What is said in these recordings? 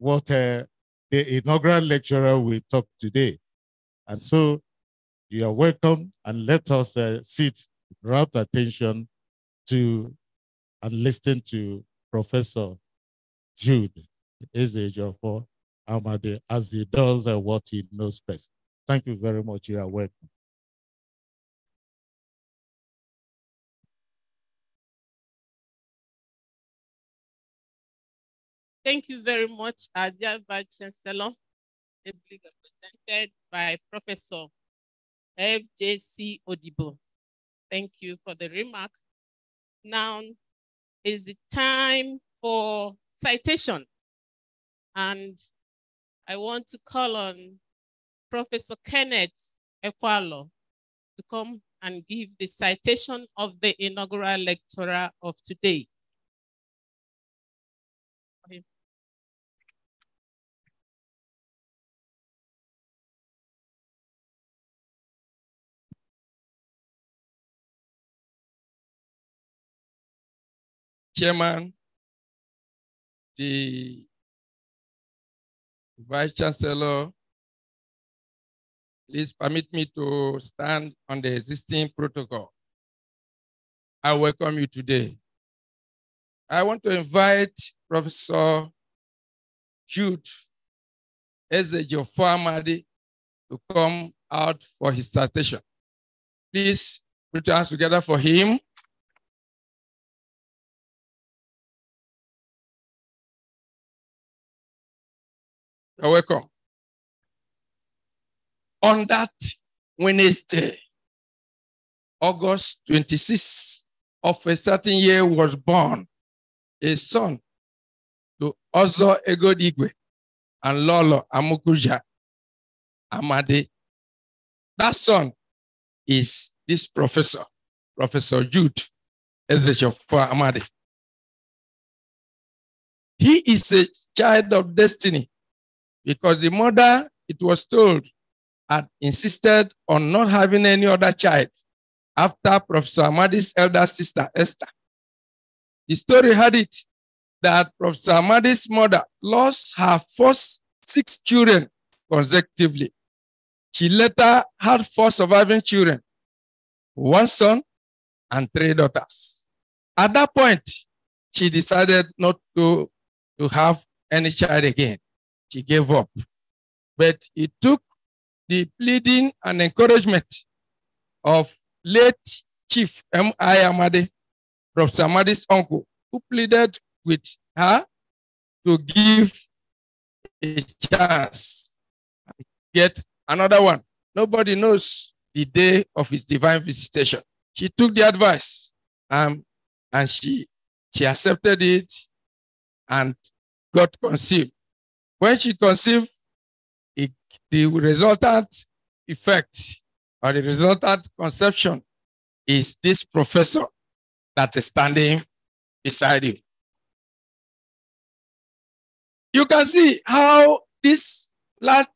what uh, the inaugural lecturer will talk today. And so you are welcome and let us uh, sit rapt attention to and listen to Professor Jude Ezejiofor Amadi as he does uh, what he knows best. Thank you very much. You are welcome. Thank you very much, our dear Vice Chancellor, ably represented by Professor F.J.C. Odibo. Thank you for the remark. Now is the time for citation. And I want to call on Professor Kenneth Ekwalo to come and give the citation of the inaugural lecturer of today. Chairman, the Vice Chancellor, please permit me to stand on the existing protocol. I welcome you today. I want to invite Professor Jude Ezejiofor Amadi to come out for his citation. Please put your hands together for him. Oh, You're welcome. On that Wednesday, August 26th of a certain year was born a son to Ozo Egodigwe and Lolo Amukuja Amadi. That son is this professor, Professor Jude Ezejiofor Amadi. He is a child of destiny because the mother, it was told, had insisted on not having any other child after Professor Amadi's elder sister, Esther. The story had it that Professor Amadi's mother lost her first six children consecutively. She later had four surviving children, one son and three daughters. At that point, she decided not to, to have any child again she gave up. But it took the pleading and encouragement of late Chief M.I. Amadi, Professor Amadi's uncle, who pleaded with her to give a chance. Get another one. Nobody knows the day of his divine visitation. She took the advice um, and she, she accepted it and got conceived. When she conceived, it, the resultant effect or the resultant conception is this professor that is standing beside you. You can see how this last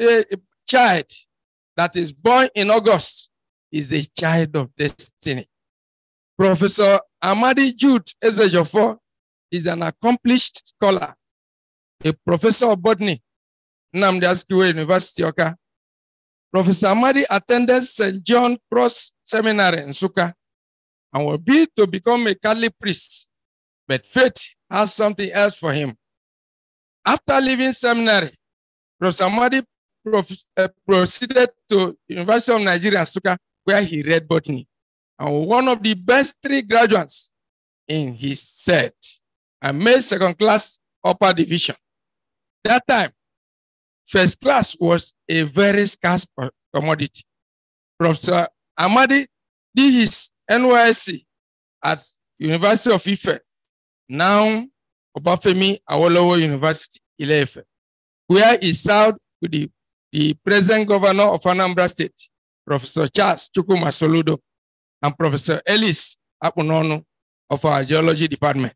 uh, child that is born in August is a child of destiny. Professor Amadi Jude Ezejiofor is an accomplished scholar a professor of botany, Nnamdi Azikiwe University, Awka. Professor Amadi attended St. John Cross Seminary in Nsukka and will be to become a Catholic priest, but fate has something else for him. After leaving seminary, Professor Amadi uh, proceeded to University of Nigeria, Nsukka, where he read botany and one of the best three graduates in his set and made second class upper division. That time, first class was a very scarce commodity. Professor Amadi did his NYSC at University of Ife, now Obafemi Awolowo University, Ile-Ife, where he served with the, the present governor of Anambra State, Professor Charles Chukwuma Soludo, and Professor Ellis Apunonu of our geology department.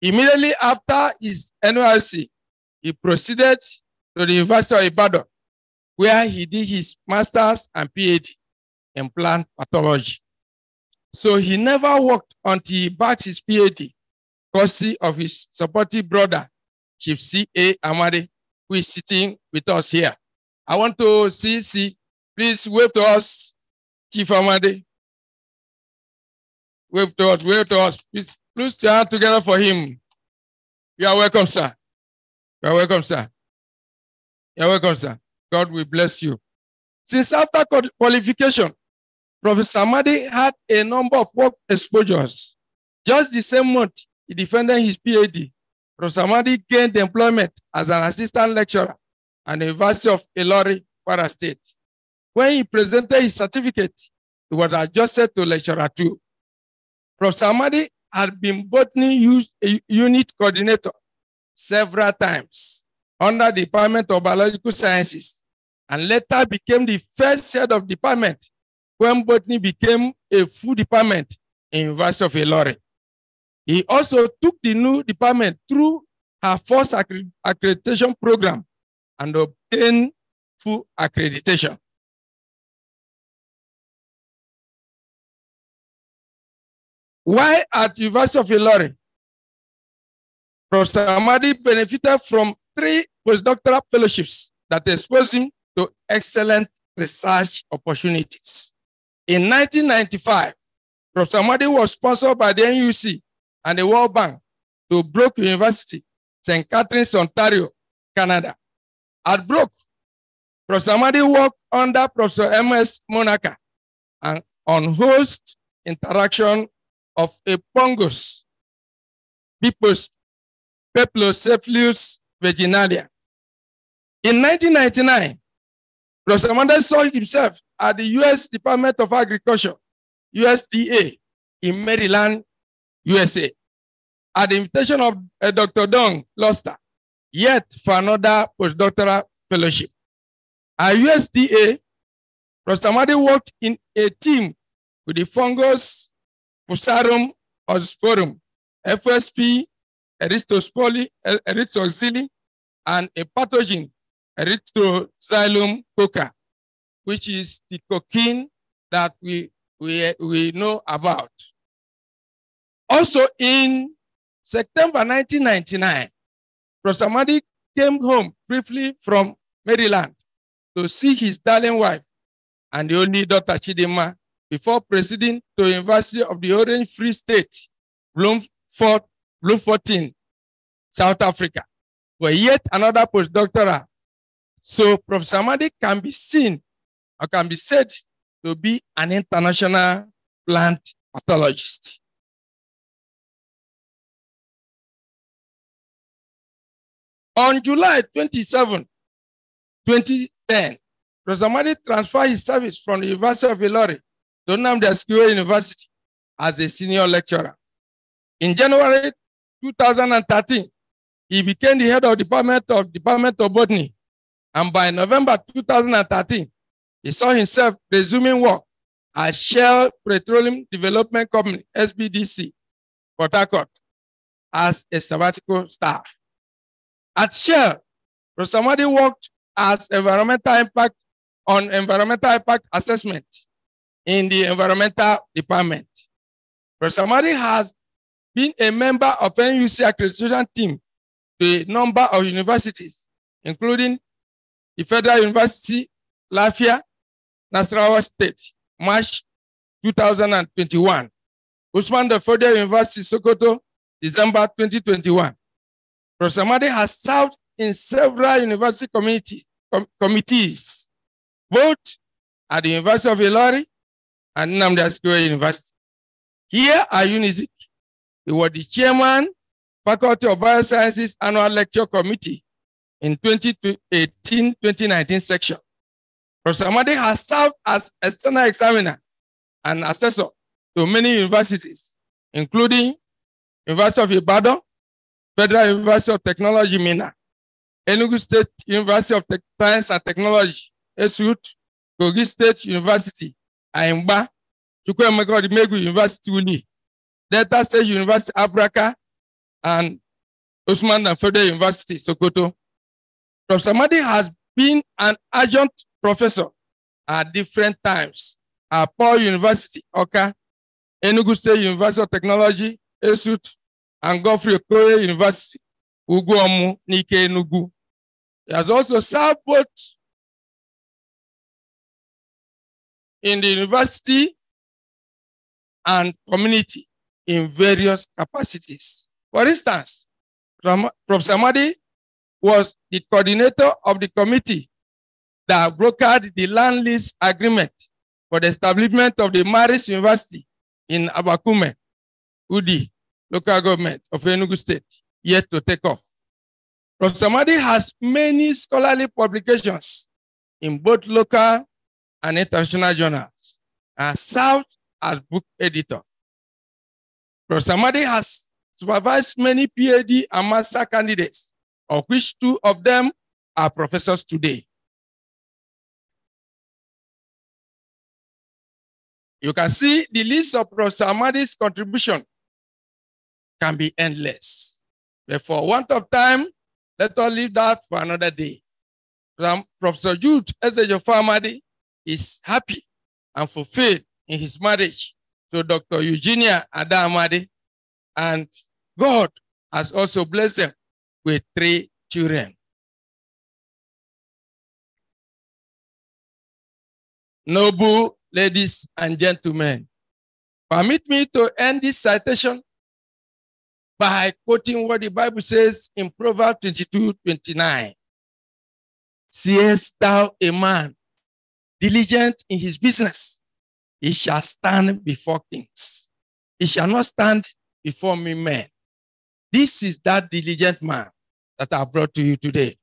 Immediately after his NYSC, he proceeded to the University of Ibadan, where he did his master's and PhD in plant pathology. So he never worked until he backed his PhD courtesy of his supportive brother, Chief C.A. Amadi, who is sitting with us here. I want to see, see, please wave to us, Chief Amadi. Wave to us, wave to us. Please, please hand together for him. You are welcome, sir. You are welcome, sir. You are welcome, sir. God will bless you. Since after qualification, Professor Amadi had a number of work exposures. Just the same month, he defended his PhD. Professor Amadi gained employment as an assistant lecturer at the University of Ilorin, Kwara State. When he presented his certificate, he was adjusted to lecturer two. Professor Amadi had been botany use- a unit coordinator several times under the Department of Biological Sciences and later became the first head of department when botany became a full department in University of Ilorin. He also took the new department through her first accreditation program and obtained full accreditation. While at University of Ilorin, Professor Amadi benefited from three postdoctoral fellowships that exposed him to excellent research opportunities. In 1995, Professor Amadi was sponsored by the NUC and the World Bank to Brock University, St. Catharines, Ontario, Canada. At Brock, Professor Amadi worked under Professor M.S. Manocha and on host interaction of a fungus, Pipus, Piptocephalis virginiana. In 1999, Professor Amadi saw himself at the U.S. Department of Agriculture, USDA, in Maryland, USA, at the invitation of uh, Dr. Doug Luster, yet for another postdoctoral fellowship. At USDA, Amadi worked in a team with the fungus Fusarium oxysporum, FSP, Erythrospoli, er- Erythroxyli, and a pathogen, Erythroxylum coca, which is the cocaine that we, we, we know about. Also in September 1999, Professor Amadi came home briefly from Maryland to see his darling wife and the only daughter Chidima before proceeding to the University of the Orange Free State, Bloemfort, Bloemfontein, South Africa, for yet another postdoctoral. So Professor Amadi can be seen or can be said to be an international plant pathologist. On July 27, 2010, Professor Amadi transferred his service from the University of Ilorin to Nnamdi University as a senior lecturer. In January 2013, he became the head of department of Department of Botany, and by November 2013, he saw himself resuming work at Shell Petroleum Development Company (SPDC) Port Harcourt as a sabbatical staff. At Shell, Professor Amadi worked as environmental impact on environmental impact assessment in the environmental department. Professor Amadi has been a member of NUC accreditation team to a number of universities, including the Federal University, Lafia, Nasarawa State, March 2021. Usman the Federal University, Sokoto, December 2021. Professor Amadi has served in several university com- committees, both at the University of Ilorin and Nnamdi Azikiwe University. Here at UNIZIK, he was the chairman, Faculty of Biosciences Annual Lecture Committee in 2018-2019 section. Professor Amadi has served as external examiner and assessor to many universities, including University of Ibadan, Federal University of Technology, Minna, Enugu State University of Science and Technology, ESUT, Kogi State University, Aimba, Chukwuemeka Odumegwu University, Uli, Delta State University, Abraka, and Usman Dan Federal University, Sokoto. Professor Amadi has been an adjunct professor at different times at Paul University, Awka, Enugu State University of Technology, ESUT, and Godfrey Okoye University, Uguomu, Nike Enugu. He has also served both in the university and community in various capacities. For instance, Professor Amadi was the coordinator of the committee that brokered the land lease agreement for the establishment of the Maris University in Abakume, Udi, local government of Enugu State, yet to take off. Professor Amadi has many scholarly publications in both local and international journals and uh, served as book editor. Professor Amadi has supervised many PhD and master candidates, of which two of them are professors today. You can see the list of Professor Amadi's contribution can be endless. But for want of time, let us leave that for another day. Professor Jude Ezejiofor Amadi is happy and fulfilled in his marriage to Dr. Eugenia Ada Amadi, and God has also blessed them with three children. Noble ladies and gentlemen, permit me to end this citation by quoting what the Bible says in Proverbs 22 29. Seest thou a man diligent in his business? He shall stand before kings. He shall not stand before me men. This is that diligent man that I brought to you today.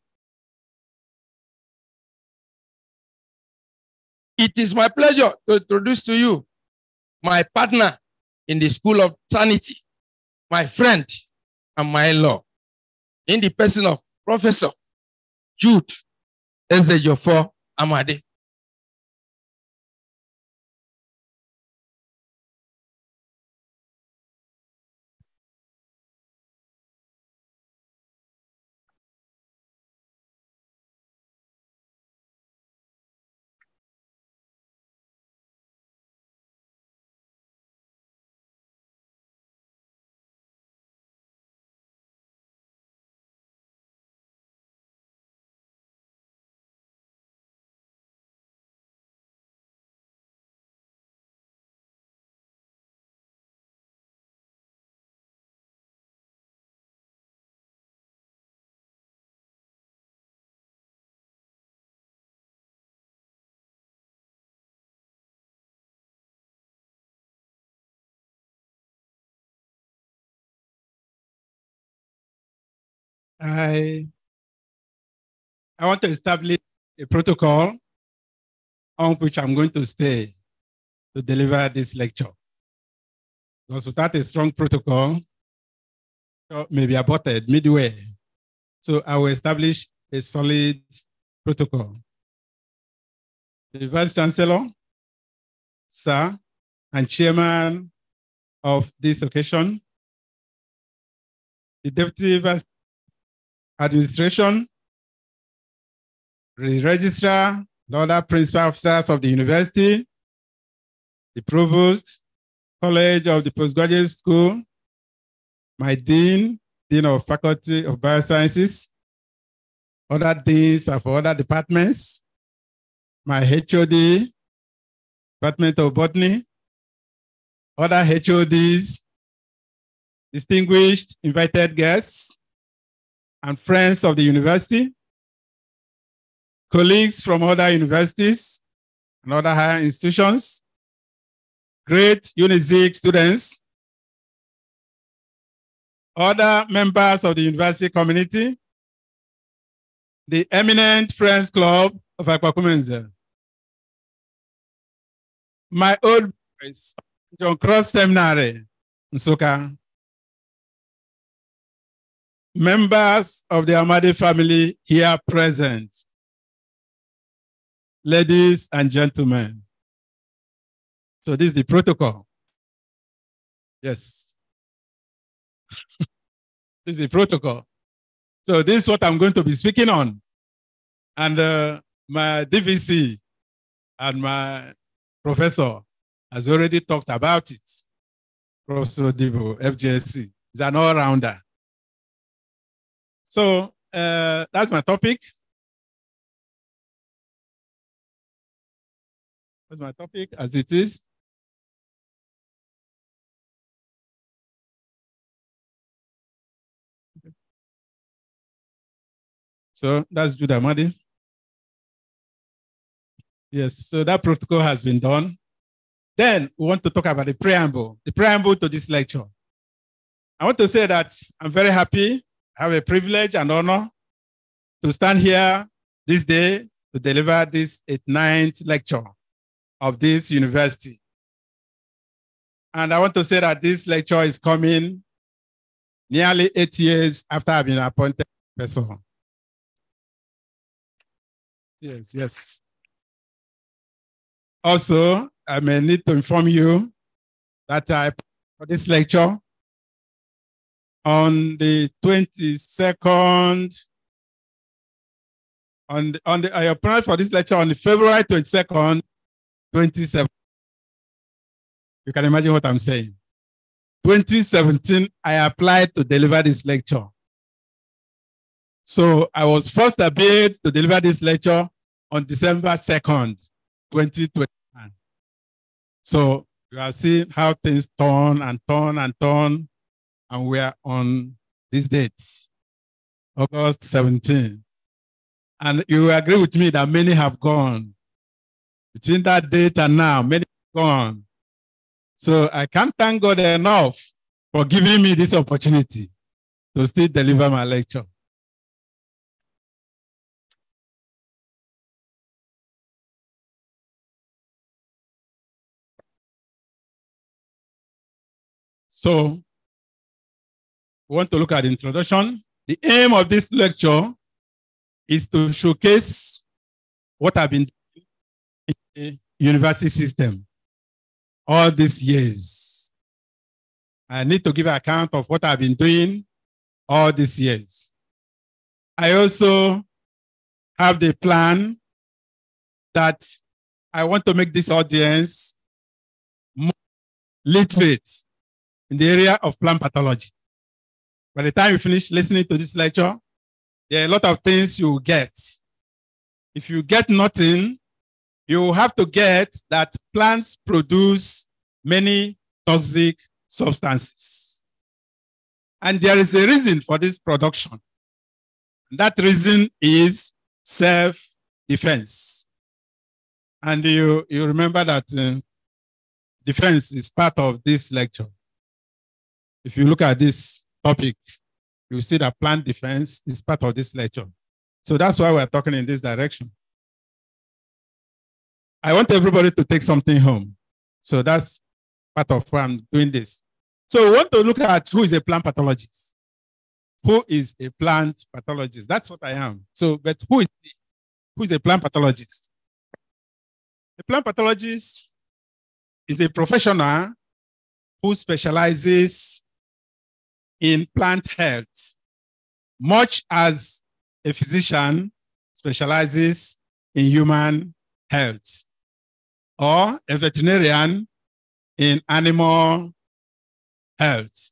It is my pleasure to introduce to you my partner in the School of Sanity, my friend and my in-law, in the person of Professor Jude Ezejiofor Amadi. I, I want to establish a protocol on which I'm going to stay to deliver this lecture. Because without a strong protocol, it may be aborted midway. So I will establish a solid protocol. The Vice Chancellor, Sir, and Chairman of this occasion, the Deputy Vice administration, the registrar, the other principal officers of the university, the provost, college of the postgraduate school, my dean, dean of faculty of biosciences, other deans of other departments, my HOD, department of botany, other HODs, distinguished invited guests, and friends of the university, colleagues from other universities and other higher institutions, great UNIZIK students, other members of the university community, the eminent Friends Club of Akwakumenze, my old boys, John Cross Seminary, Nsukka, members of the Amadi family here present, ladies and gentlemen. So this is the protocol. Yes. this is the protocol. So this is what I'm going to be speaking on. And uh, my DVC and my professor has already talked about it. Professor Divo, FJSC, is an all-rounder. So uh, that's my topic. That's my topic as it is. So that's Jude Amadi. Yes, so that protocol has been done. Then we want to talk about the preamble, the preamble to this lecture. I want to say that I'm very happy, have a privilege and honor to stand here this day to deliver this ninth lecture of this university. And I want to say that this lecture is coming nearly eight years after I've been appointed professor. Yes, yes. Also, I may need to inform you that I for this lecture on the 22nd on the, on the I applied for this lecture on the February 22nd, 27. You can imagine what I'm saying. 2017, I applied to deliver this lecture. So I was first appeared to deliver this lecture on December 2nd, 2021. So you have seen how things turn and turn and turn, and we are on this date, August 17. And you agree with me that many have gone. Between that date and now, many have gone. So I can't thank God enough for giving me this opportunity to still deliver my lecture. So, we want to look at the introduction. The aim of this lecture is to showcase what I've been doing in the university system all these years. I need to give account of what I've been doing all these years. I also have the plan that I want to make this audience more literate in the area of plant pathology. By the time you finish listening to this lecture, there are a lot of things you will get. If you get nothing, you have to get that plants produce many toxic substances. And there is a reason for this production. That reason is self-defense. And you, you remember that uh, defense is part of this lecture. If you look at this topic, you see that plant defense is part of this lecture. So that's why we're talking in this direction. I want everybody to take something home. So that's part of why I'm doing this. So we want to look at who is a plant pathologist. Who is a plant pathologist? That's what I am. So, but who is who is a plant pathologist? A plant pathologist is a professional who specializes in plant health, much as a physician specializes in human health, or a veterinarian in animal health.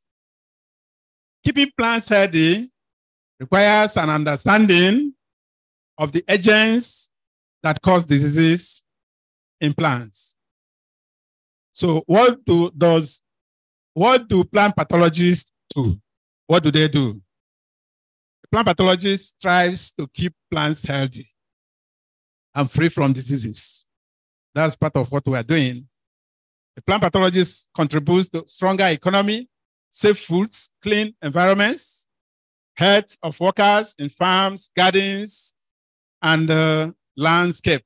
Keeping plants healthy requires an understanding of the agents that cause diseases in plants. So what do does what do plant pathologists do? What do they do? The plant pathologist strives to keep plants healthy and free from diseases. That's part of what we are doing. The plant pathologist contributes to stronger economy, safe foods, clean environments, health of workers in farms, gardens, and uh, landscape.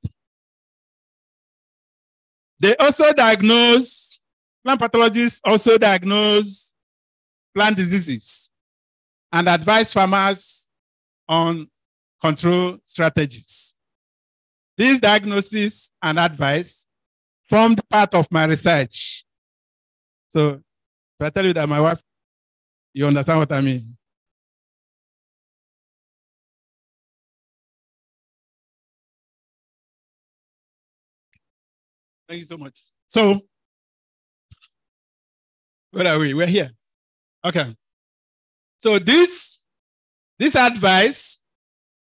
They also diagnose, plant pathologists also diagnose plant diseases and advise farmers on control strategies. These diagnoses and advice formed part of my research. So if I tell you that my wife, you understand what I mean. Thank you so much. So, where are we? We're here. Okay. So this, this advice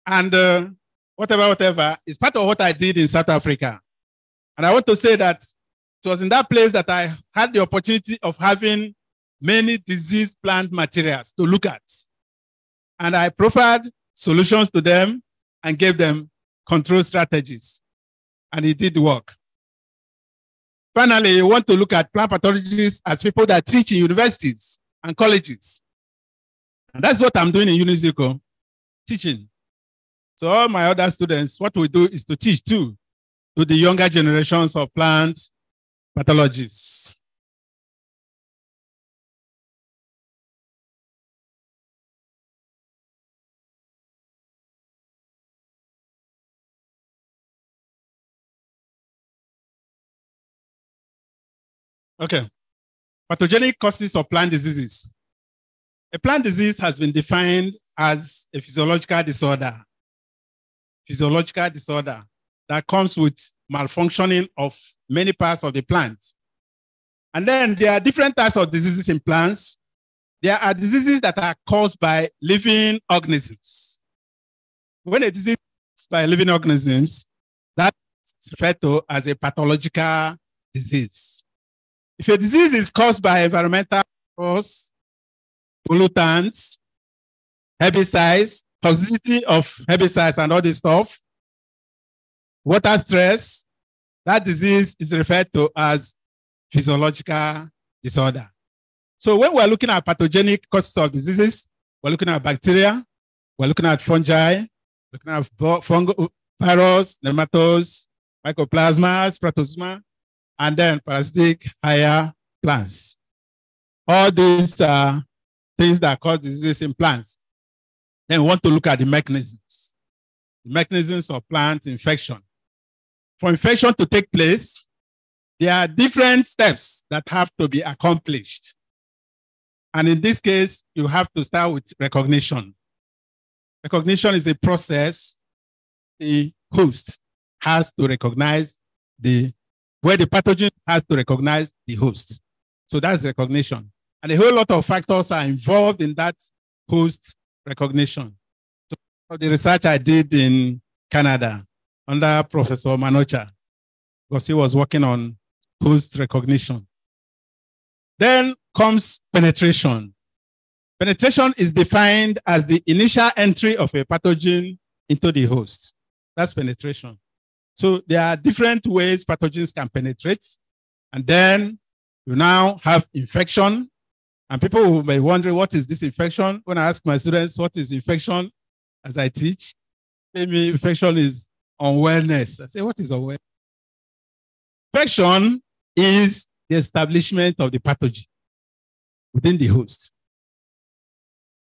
and uh, whatever, whatever is part of what I did in South Africa. And I want to say that it was in that place that I had the opportunity of having many disease plant materials to look at. And I proffered solutions to them and gave them control strategies. And it did work. Finally, you want to look at plant pathologists as people that teach in universities and colleges. And that's what I'm doing in Unizico, teaching. So all my other students, what we do is to teach too to the younger generations of plant pathologists. Okay. Pathogenic causes of plant diseases. A plant disease has been defined as a physiological disorder. Physiological disorder that comes with malfunctioning of many parts of the plant. And then there are different types of diseases in plants. There are diseases that are caused by living organisms. When a disease is by living organisms, that's referred to as a pathological disease. If a disease is caused by environmental pollutants, herbicides, toxicity of herbicides and all this stuff, water stress, that disease is referred to as physiological disorder. So when we're looking at pathogenic causes of diseases, we're looking at bacteria, we're looking at fungi, looking at fungal, virus, nematodes, mycoplasmas, protozoa, and then parasitic higher plants. All these are things that cause disease in plants. Then we want to look at the mechanisms, the mechanisms of plant infection. For infection to take place, there are different steps that have to be accomplished. And in this case, you have to start with recognition. Recognition is a process the host has to recognize the where the pathogen has to recognize the host. So that's recognition. And a whole lot of factors are involved in that host recognition. So the research I did in Canada under Professor Manocha, because he was working on host recognition. Then comes penetration. Penetration is defined as the initial entry of a pathogen into the host. That's penetration. So there are different ways pathogens can penetrate. And then you now have infection. And people who may wonder, what is this infection? When I ask my students, what is infection as I teach? Maybe infection is unwellness. I say, what is unwellness? Infection is the establishment of the pathogen within the host.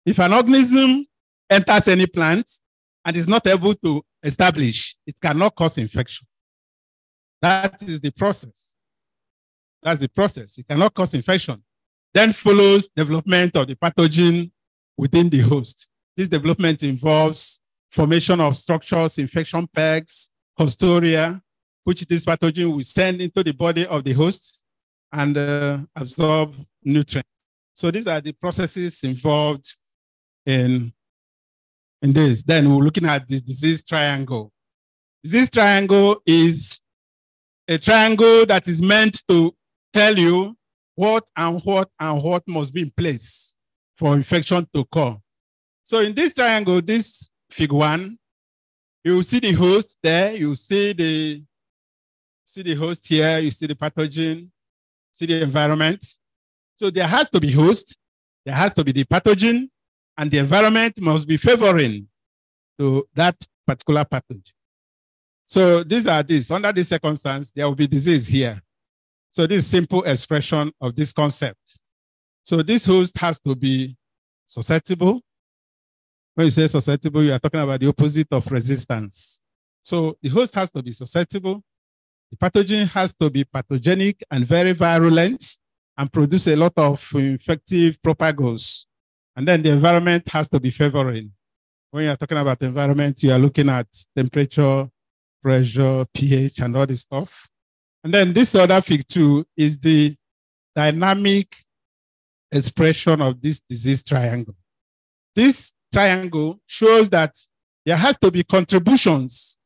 If an organism enters any plant and is not able to establish, it cannot cause infection. That is the process. That's the process. It cannot cause infection. Then follows development of the pathogen within the host. This development involves formation of structures, infection pegs, haustoria, which this pathogen will send into the body of the host and uh, absorb nutrients. So these are the processes involved in in this. Then we're looking at the disease triangle. Disease triangle is a triangle that is meant to tell you what and what and what must be in place for infection to occur. So in this triangle, this fig one, you see the host there, you see the see the host here, you see the pathogen, see the environment. So there has to be host, there has to be the pathogen, and the environment must be favoring to that particular pathogen. So these are these. Under this circumstance, there will be disease here. So this simple expression of this concept. So this host has to be susceptible. When you say susceptible, you are talking about the opposite of resistance. So the host has to be susceptible. The pathogen has to be pathogenic and very virulent and produce a lot of infective propagules. And then the environment has to be favoring. When you're talking about environment, you are looking at temperature, pressure, pH, and all this stuff. And then this other fig two is the dynamic expression of this disease triangle. this triangle shows that there has to be contributions.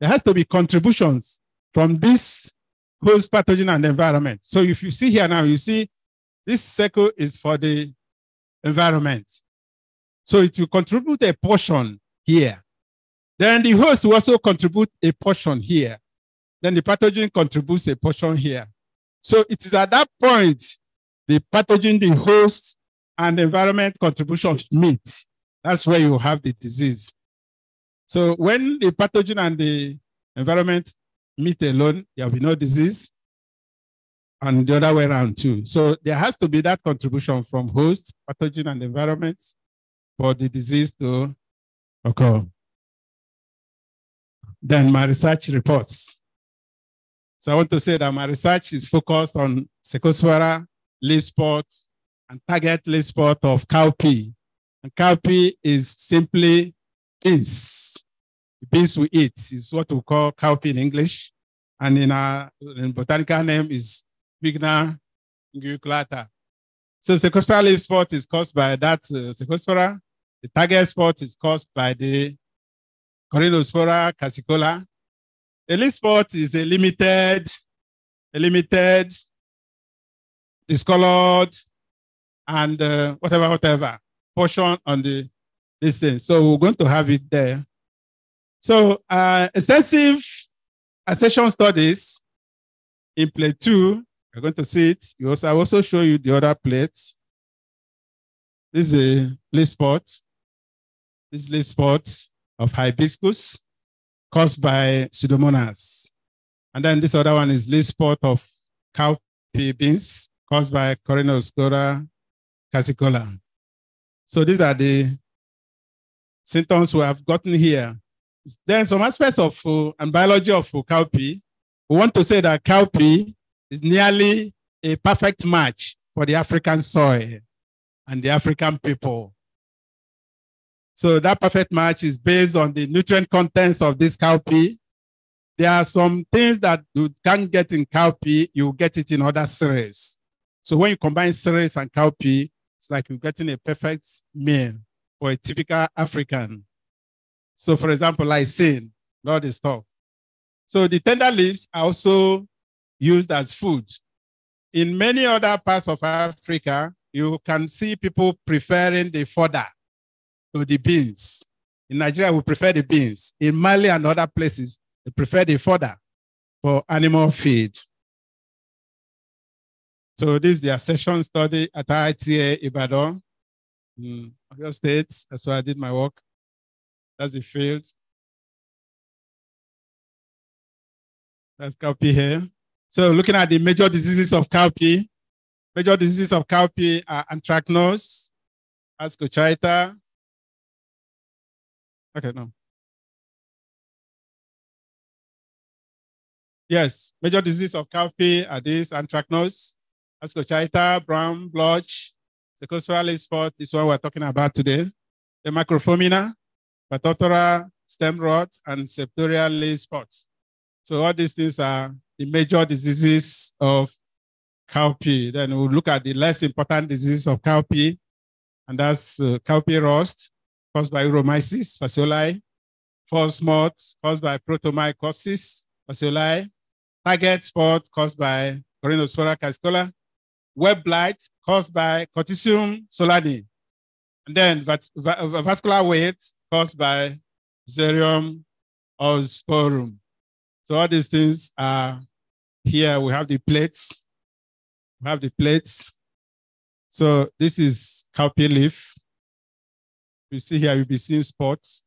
There has to be contributions from this host pathogen and environment. So if you see here now, you see this circle is for the environment. So it will contribute a portion here. Then the host will also contribute a portion here. Then the pathogen contributes a portion here. So it is at that point the pathogen, the host, and environment contributions meet. That's where you have the disease. So when the pathogen and the environment meet alone, there will be no disease. And the other way around too. So there has to be that contribution from host, pathogen, and environment for the disease to occur. Then my research reports. So I want to say that my research is focused on Cercospora, leaf spot, and target leaf spot of cowpea. And cowpea is simply beans. The beans we eat is what we call cowpea in English. And in our in botanical name is Vigna unguiculata. So Cercospora leaf spot is caused by that uh. The target spot is caused by the Corynespora cassiicola. A leaf spot is a limited, a limited, discolored, and uh, whatever, whatever portion on the this thing. So we're going to have it there. So uh, extensive accession studies in plate two, you're going to see it. You also, I also show you the other plates. This is a leaf spot. This leaf spot of hibiscus caused by Pseudomonas. And then this other one is leaf spot of cowpea beans caused by Corynespora cassiicola. So these are the symptoms we have gotten here. Then some aspects of uh, and biology of uh, cowpea. We want to say that cowpea is nearly a perfect match for the African soil and the African people. So that perfect match is based on the nutrient contents of this cowpea. There are some things that you can't get in cowpea, you get it in other cereals. So when you combine cereals and cowpea, it's like you're getting a perfect meal for a typical African. So, for example, lysine, all this stuff. So the tender leaves are also used as food. In many other parts of Africa, you can see people preferring the fodder to the beans. In Nigeria, we prefer the beans. In Mali and other places, they prefer the fodder for animal feed. So this is the accession study at IITA Ibadan, in Oyo State. That's where I did my work. That's the field. That's cowpea here. So looking at the major diseases of cowpea, major diseases of cowpea are anthracnose, ascochyta. Okay, no. Yes, major diseases of cowpea are these anthracnose, ascochyta, brown blotch, Cercospora leaf spot is what we're talking about today. The macrophomina, phytophthora, stem rot, and septoria leaf spots. So all these things are the major diseases of cowpea. Then we'll look at the less important diseases of cowpea, and that's uh, cowpea rust caused by Uromyces phaseoli, false moth caused by Protomycopsis phaseoli, target spot caused by Corynespora cassiicola, web blight caused by Corticium solani, and then vascular weight caused by Fusarium oxysporum. So all these things are here. We have the plates. We have the plates. So this is cowpea leaf. You see here, you'll be seeing spots.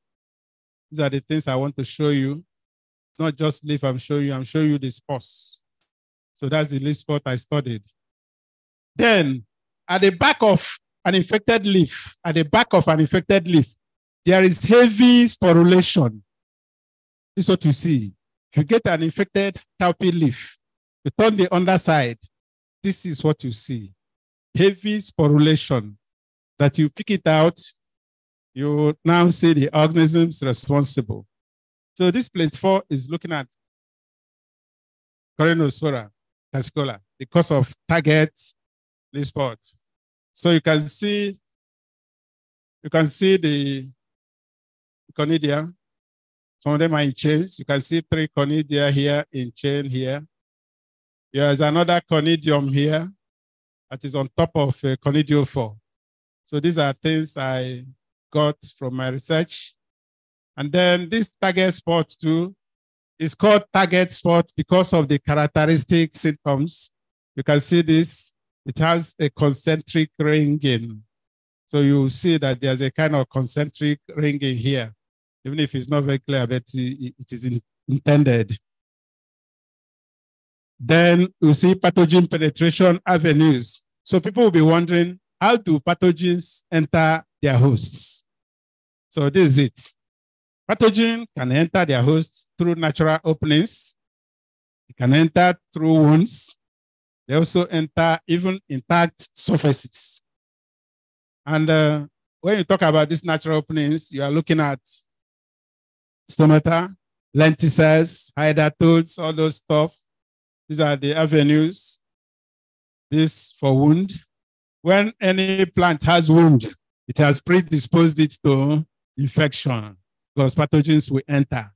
These are the things I want to show you. Not just leaf I'm showing you, I'm showing you the spots. So that's the leaf spot I studied. Then at the back of an infected leaf, at the back of an infected leaf, there is heavy sporulation. This is what you see. You get an infected cowpea leaf, you turn the underside, this is what you see. Heavy sporulation. That you pick it out, you now see the organisms responsible. So this plate four is looking at Corynespora cassiicola the cause of target leaf spot. So you can see You can see the conidia. Some of them are in chains. You can see three conidia here in chain here. There's another conidium here that is on top of uh, conidiophore. So these are things I got from my research. And then this target spot too is called target spot because of the characteristic symptoms. You can see this. It has a concentric ringing. So you see that there's a kind of concentric ringing here, even if it's not very clear, but it is intended. Then you see pathogen penetration avenues. So people will be wondering, how do pathogens enter their hosts? So this is it. Pathogen can enter their host through natural openings. It can enter through wounds. They also enter even intact surfaces. And uh, when you talk about these natural openings, you are looking at stomata, lenticels, hydathodes, all those stuff. These are the avenues. This for wound. When any plant has wound, it has predisposed it to infection because pathogens will enter.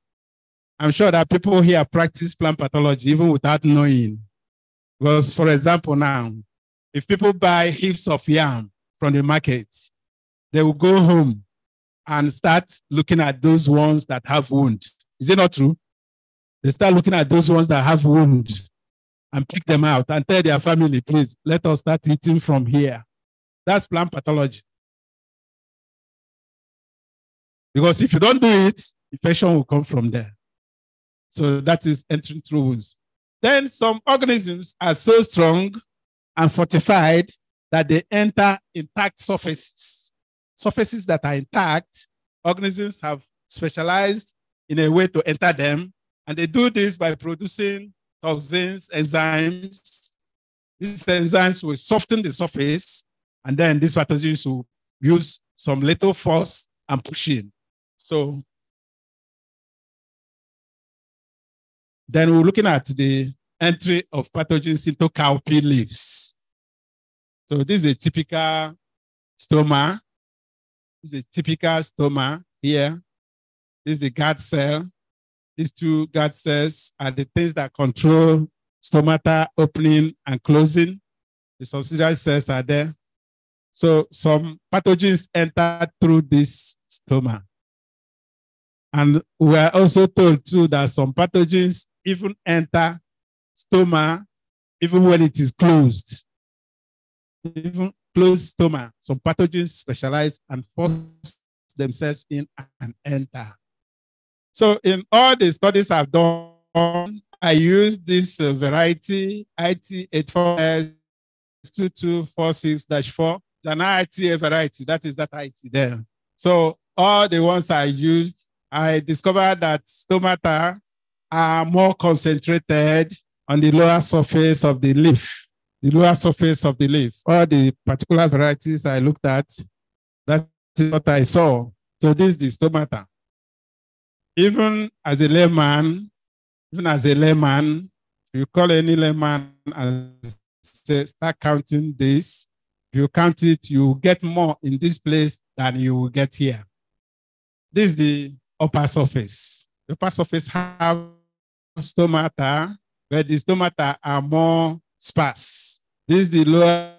I'm sure that people here practice plant pathology even without knowing. Because, for example, now, if people buy heaps of yam from the market, they will go home and start looking at those ones that have wound. Is it not true? They start looking at those ones that have wound and pick them out and tell their family, please, let us start eating from here. That's plant pathology. Because if you don't do it, infection will come from there. So that is entering through wounds. Then some organisms are so strong and fortified that they enter intact surfaces. Surfaces that are intact, organisms have specialized in a way to enter them. And they do this by producing toxins, enzymes. These enzymes will soften the surface, and then these pathogens will use some little force and push in. So then we're looking at the entry of pathogens into cowpea leaves. So this is a typical stoma. This is a typical stoma here. This is the guard cell. These two guard cells are the things that control stomata opening and closing. The subsidiary cells are there. So some pathogens enter through this stoma. And we are also told too that some pathogens even enter stoma even when it is closed. Even closed stoma, some pathogens specialize and force themselves in and enter. So in all the studies I've done, I use this uh, variety IT84S2246-4. It's an ITA variety. That is that IT there. So all the ones I used I discovered that stomata are more concentrated on the lower surface of the leaf, the lower surface of the leaf. All the particular varieties I looked at, that is what I saw. So this is the stomata. Even as a layman, even as a layman, you call any layman and say, start counting this. If you count it, you get more in this place than you will get here. This is the upper surface. The upper surface have stomata, but the stomata are more sparse. This is the lower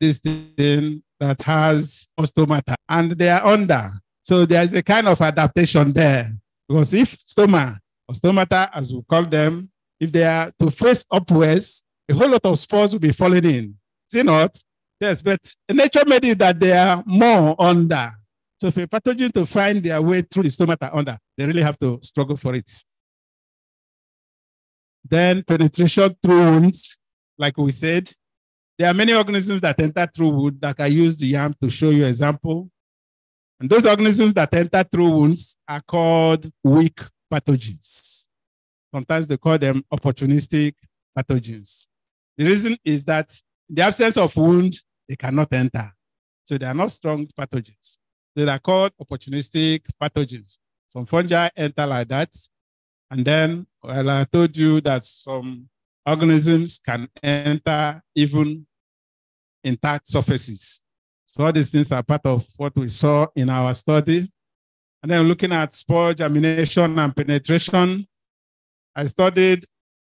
this thing that has stomata, and they are under. So there is a kind of adaptation there. Because if stoma or stomata, as we call them, if they are to face upwards, a whole lot of spores will be falling in. It not? Yes, but nature made it that they are more under. So for a pathogen to find their way through the stomata under, they really have to struggle for it. Then penetration through wounds, like we said. There are many organisms that enter through wound that I use the yam to show you example. And those organisms that enter through wounds are called weak pathogens. Sometimes they call them opportunistic pathogens. The reason is that in the absence of wound, they cannot enter. So they are not strong pathogens. They are called opportunistic pathogens. Some fungi enter like that. And then well, I told you that some organisms can enter even intact surfaces. So all these things are part of what we saw in our study. And then looking at spore germination and penetration, I studied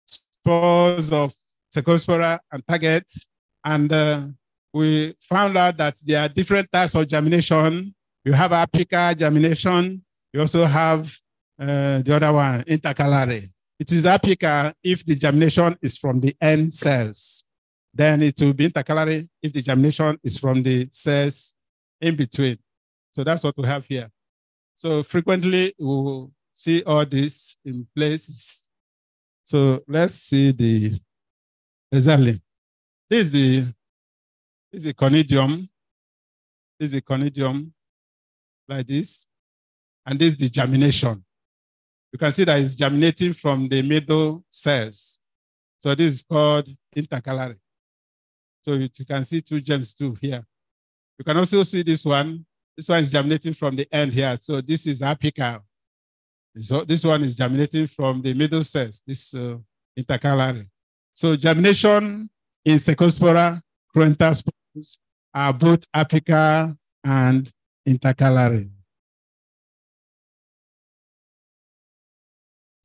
spores of Cercospora and target, and uh, we found out that there are different types of germination. You have apical germination. You also have uh, the other one, intercalary. It is apical if the germination is from the end cells. Then it will be intercalary if the germination is from the cells in between. So that's what we have here. So frequently we will see all this in place. So let's see the exactly. This is the this is a conidium. This is a conidium like this. And this is the germination. You can see that it's germinating from the middle cells. So this is called intercalary. So you, can see two gems too here. You can also see this one. This one is germinating from the end here. So this is apical. So this one is germinating from the middle cells, this uh, intercalary. So germination in Cercospora, cruentaspores are both apical and intercalary.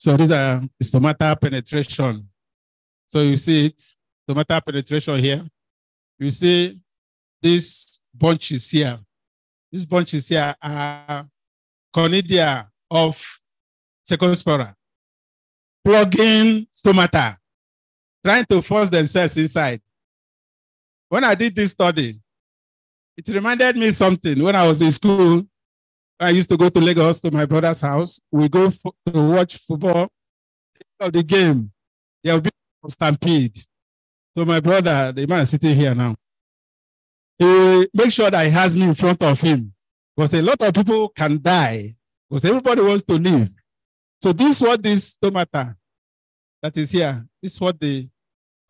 So these are uh, stomata penetration. So you see it, stomata penetration here. You see these bunches here. These bunches here are conidia of Cercospora, plugging stomata, trying to force themselves inside. When I did this study, it reminded me something when I was in school I used to go to Lagos to my brother's house. We go to watch football. Of the game, there will be stampede. So my brother, the man sitting here now, he make sure that he has me in front of him because a lot of people can die because everybody wants to live. So this is what this stomata that is here. This is what the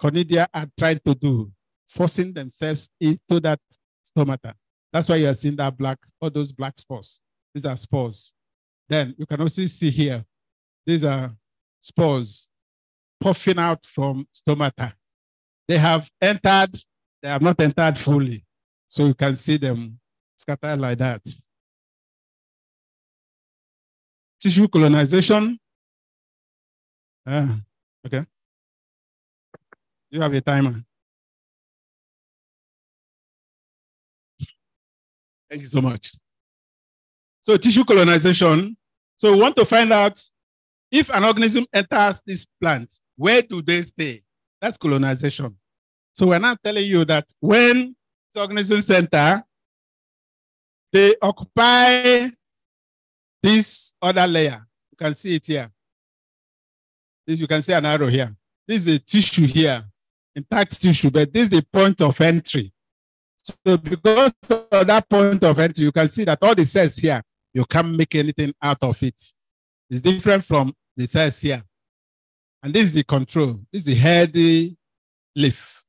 conidia are trying to do, forcing themselves into that stomata. That's why you are seeing that black, all those black spots. These are spores. Then you can also see here, these are spores puffing out from stomata. They have entered, they have not entered fully. So you can see them scattered like that. Tissue colonization. Ah, okay. You have a timer. Thank you so much. So tissue colonization. So we want to find out if an organism enters this plant, where do they stay? That's colonization. So we're not telling you that when the organisms enter, they occupy this other layer. You can see it here. This, you can see an arrow here. This is a tissue here, intact tissue, but this is the point of entry. So because of that point of entry, you can see that all the cells here you can't make anything out of it. It's different from the cells here. And this is the control. This is the heady leaf.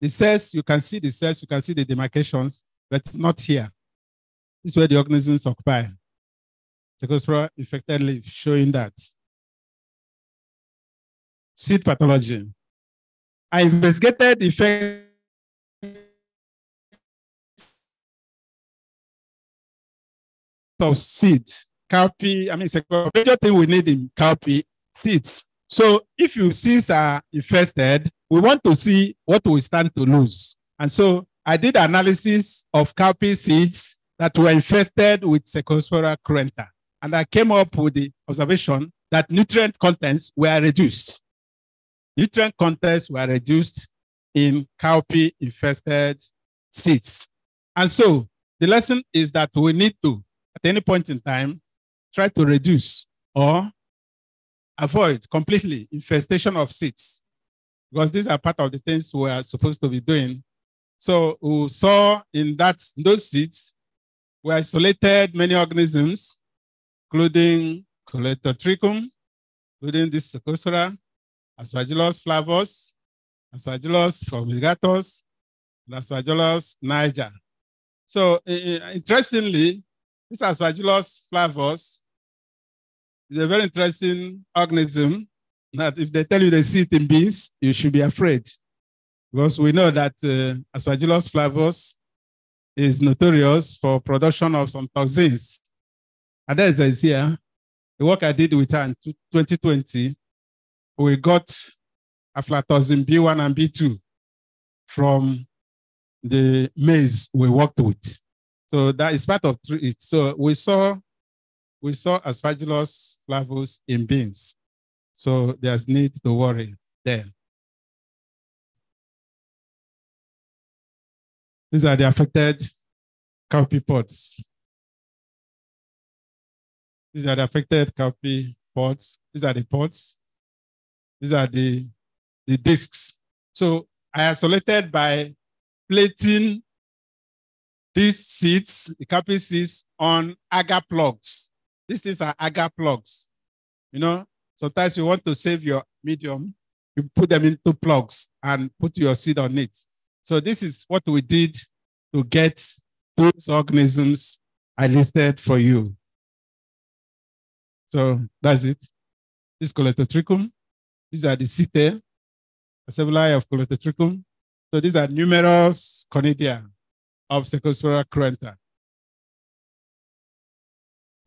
The cells, you can see the cells, you can see the demarcations, but not here. This is where the organisms occupy. Cercospora infected leaf, showing that. Seed pathology. I investigated the effect of seed. Cowpea, I mean, it's a major thing we need in cowpea seeds. So if your seeds are infested, we want to see what we stand to lose. And so I did analysis of cowpea seeds that were infested with Cercospora cruenta. And I came up with the observation that nutrient contents were reduced. Nutrient contents were reduced in cowpea infested seeds. And so the lesson is that we need to at any point in time, try to reduce or avoid completely infestation of seeds because these are part of the things we are supposed to be doing. So we saw in that those seeds, we isolated many organisms, including Colletotrichum, including this Cercospora, Aspergillus flavus, Aspergillus fumigatus, and Aspergillus niger. So uh, interestingly, this Aspergillus flavus is a very interesting organism that if they tell you they see it in beans, you should be afraid. Because we know that uh, Aspergillus flavus is notorious for production of some toxins. And that is here. The work I did with her in 2020, we got aflatoxin B1 and B2 from the maize we worked with. So that is part of it. So we saw we saw aspergillus flavus in beans. So there's need to worry there. These are the affected cowpea pods. These are the affected cowpea pods. These are the pods. These are the, the discs. So I isolated by plating these seeds, the cowpea seeds, on agar plugs. These things are agar plugs. You know, sometimes you want to save your medium, you put them into plugs and put your seed on it. So this is what we did to get those organisms I listed for you. So that's it. This Colletotrichum. These are the setae, acervuli of Colletotrichum. So these are numerous conidia of Cercospora cruenta.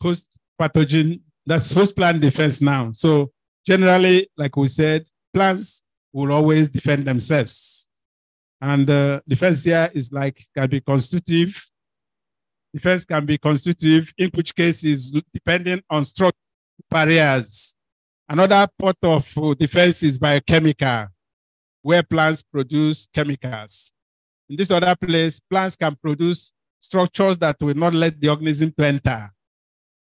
Host pathogen, that's host plant defense now. So generally, like we said, plants will always defend themselves. And uh, defense here is like, can be constitutive. Defense can be constitutive, in which case is depending on structural barriers. Another part of defense is biochemical, where plants produce chemicals. In this other place, plants can produce structures that will not let the organism to enter.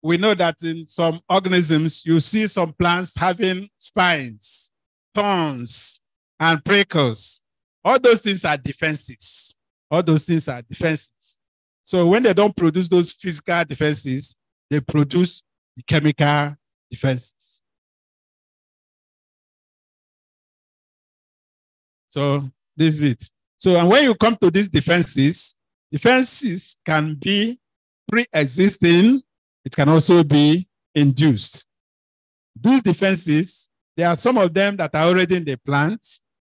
We know that in some organisms, you see some plants having spines, thorns, and prickles. All those things are defenses. All those things are defenses. So when they don't produce those physical defenses, they produce the chemical defenses. So this is it. So and when you come to these defenses, defenses can be pre-existing, it can also be induced. These defenses, there are some of them that are already in the plant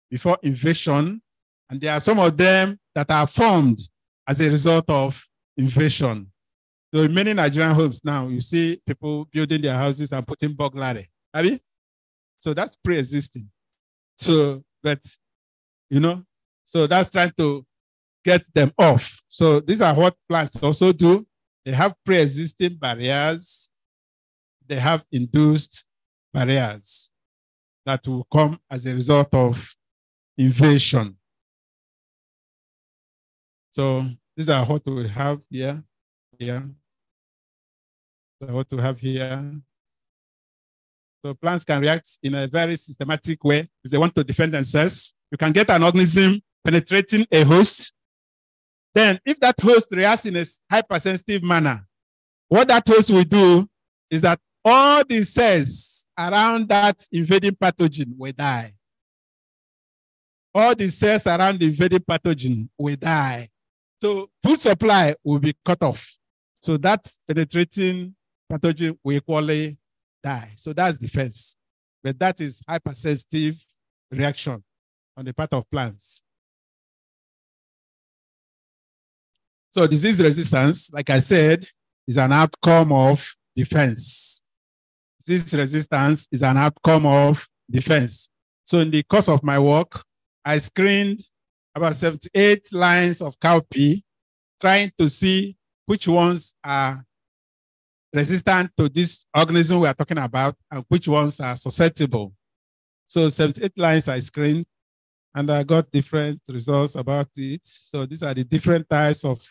before invasion, and there are some of them that are formed as a result of invasion. So in many Nigerian homes now, you see people building their houses and putting burglary. Have you? So that's pre-existing. So, but you know, so that's trying to get them off. So these are what plants also do. They have pre-existing barriers. They have induced barriers that will come as a result of invasion. So these are what we have here, here. So what we have here. So plants can react in a very systematic way if they want to defend themselves. You can get an organism penetrating a host. Then, if that host reacts in a hypersensitive manner, what that host will do is that all the cells around that invading pathogen will die. All the cells around the invading pathogen will die. So food supply will be cut off. So that penetrating pathogen will equally die. So that's defense. But that is hypersensitive reaction on the part of plants. So disease resistance, like I said, is an outcome of defense. Disease resistance is an outcome of defense. So in the course of my work, I screened about 78 lines of cowpea, trying to see which ones are resistant to this organism we are talking about and which ones are susceptible. So 78 lines I screened and I got different results about it. So these are the different types of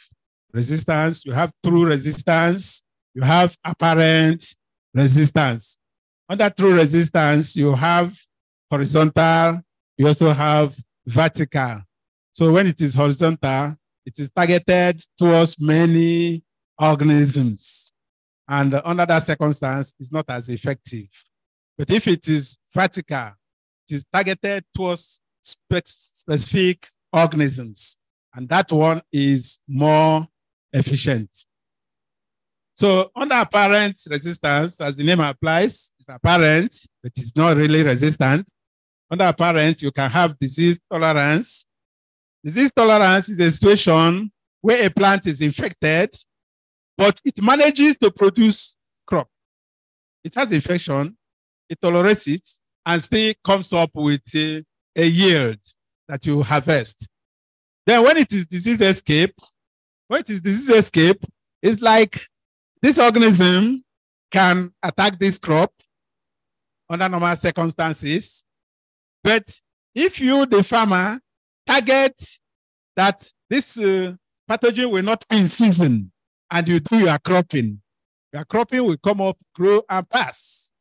resistance. You have true resistance, you have apparent resistance. Under true resistance, you have horizontal, you also have vertical. So when it is horizontal, it is targeted towards many organisms. And under that circumstance, it's not as effective. But if it is vertical, it is targeted towards spe specific organisms. And that one is more efficient. So under apparent resistance, as the name applies, it's apparent, but it's not really resistant. Under apparent, you can have disease tolerance. Disease tolerance is a situation where a plant is infected, but it manages to produce crop. It has infection, it tolerates it, and still comes up with a, a yield that you harvest. Then when it is disease escape, when it is disease escape, it's like this organism can attack this crop under normal circumstances. But if you, the farmer, target that this uh, pathogen will not be in season and you do your cropping, your cropping will come up, grow, and pass.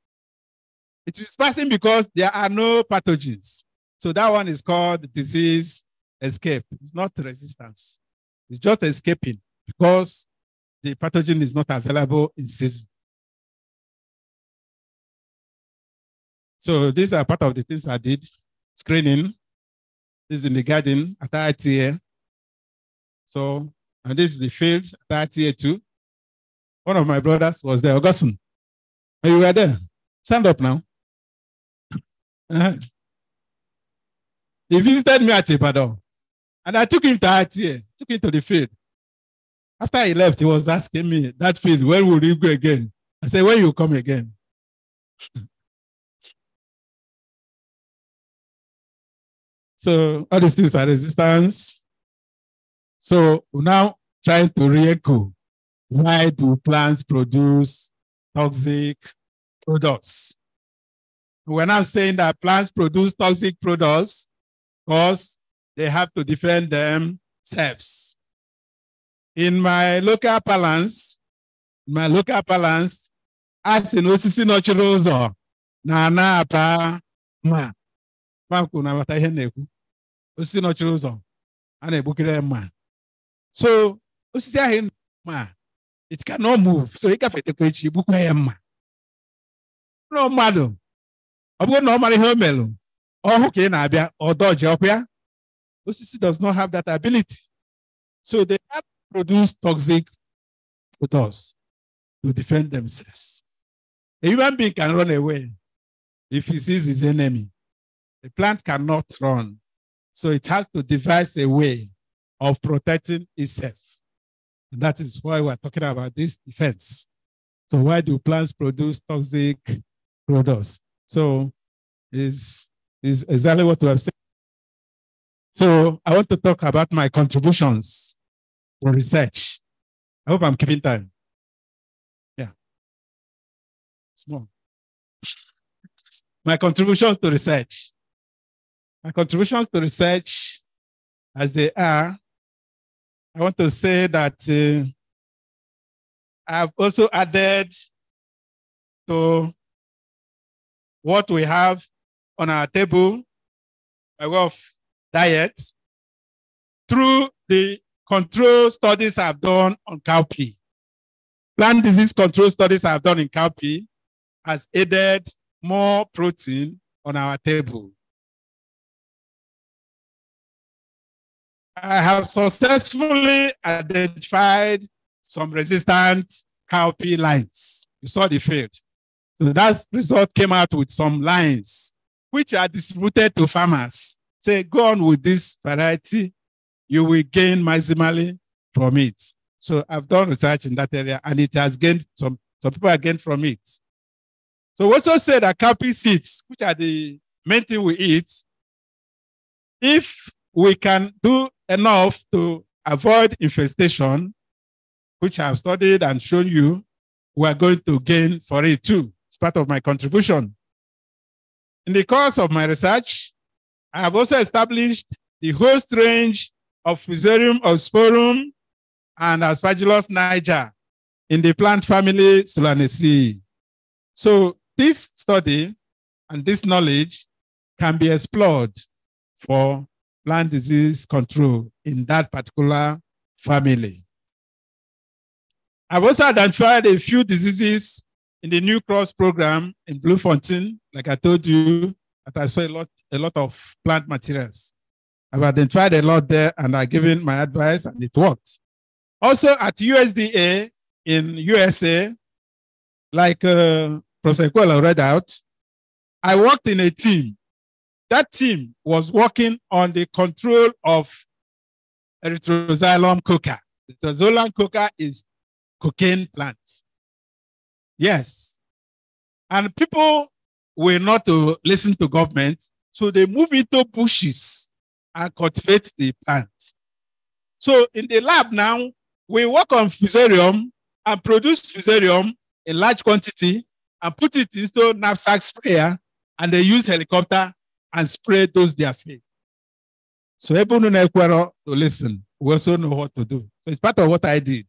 It is passing because there are no pathogens. So that one is called disease escape. It's not resistance. It's just escaping because the pathogen is not available in season. So these are part of the things I did. Screening. This is in the garden at ITA. So, and this is the field at ITA too. One of my brothers was there, Augustine. You were there. Stand up now. Uh-huh. He visited me at Ibadan. And I took him to ITA, took him to the field. After he left, he was asking me, that field, when will you go again? I said, when you come again? so all these things are resistance. So now trying to re-echo. Why do plants produce toxic products? We're now saying that plants produce toxic products because they have to defend themselves. In my local balance, in my local balance, a sị na osisi nọchiri ụzọ na-ana-ata mma. Makwu na-abata ihe na-ekwu. Osisi nọchiri ụzọ, a na-egbukere mma. So, osisi ahụ mma, it cannot move. So, ị gafetekwa echi, igbukwa ya mma. Ụlọ mmadụ, ọ bụrụ na ọ mara ihe o melụ, ọhụ ka ị na-abịa, ọ ọkwa. Osisi does not have that ability. So they have to produce toxic products to defend themselves. A human being can run away if he sees his enemy. a plant cannot run. So it has to devise a way of protecting itself. And that is why we're talking about this defense. So why do plants produce toxic products? So is is exactly what we have said. So I want to talk about my contributions to research. I hope I'm keeping time. Yeah. Small. My contributions to research. My contributions to research, as they are, I want to say that uh, I've also added to what we have on our table by way of diet through the control studies I've done on cowpea. Plant disease control studies I've done in cowpea has added more protein on our table. I have successfully identified some resistant cowpea lines. You saw the field. So that result came out with some lines which are distributed to farmers. Say, go on with this variety, you will gain maximally from it. So I've done research in that area and it has gained some, some people have gained from it. So we also said that cowpea seeds, which are the main thing we eat, if we can do enough to avoid infestation, which I've studied and shown you, we are going to gain for it too. It's part of my contribution. In the course of my research, I have also established the host range of Fusarium oxysporum and Aspergillus niger in the plant family Solanaceae. So this study and this knowledge can be explored for plant disease control in that particular family. I've also identified a few diseases in the New Cross program in Bloemfontein, like I told you, that I saw a lot, a lot of plant materials. I've identified a lot there and I've given my advice and it worked. Also at USDA in USA, like uh, Professor Kwela read out, I worked in a team. That team was working on the control of erythroxylum coca Zolan coca is cocaine plant. Yes. And people were not to listen to government, so they move into bushes and cultivate the plant. So in the lab now, we work on fusarium and produce fusarium in large quantity and put it into knapsack sprayer and they use helicopter and spray those their face. So everyone to listen, we also know what to do. So it's part of what I did.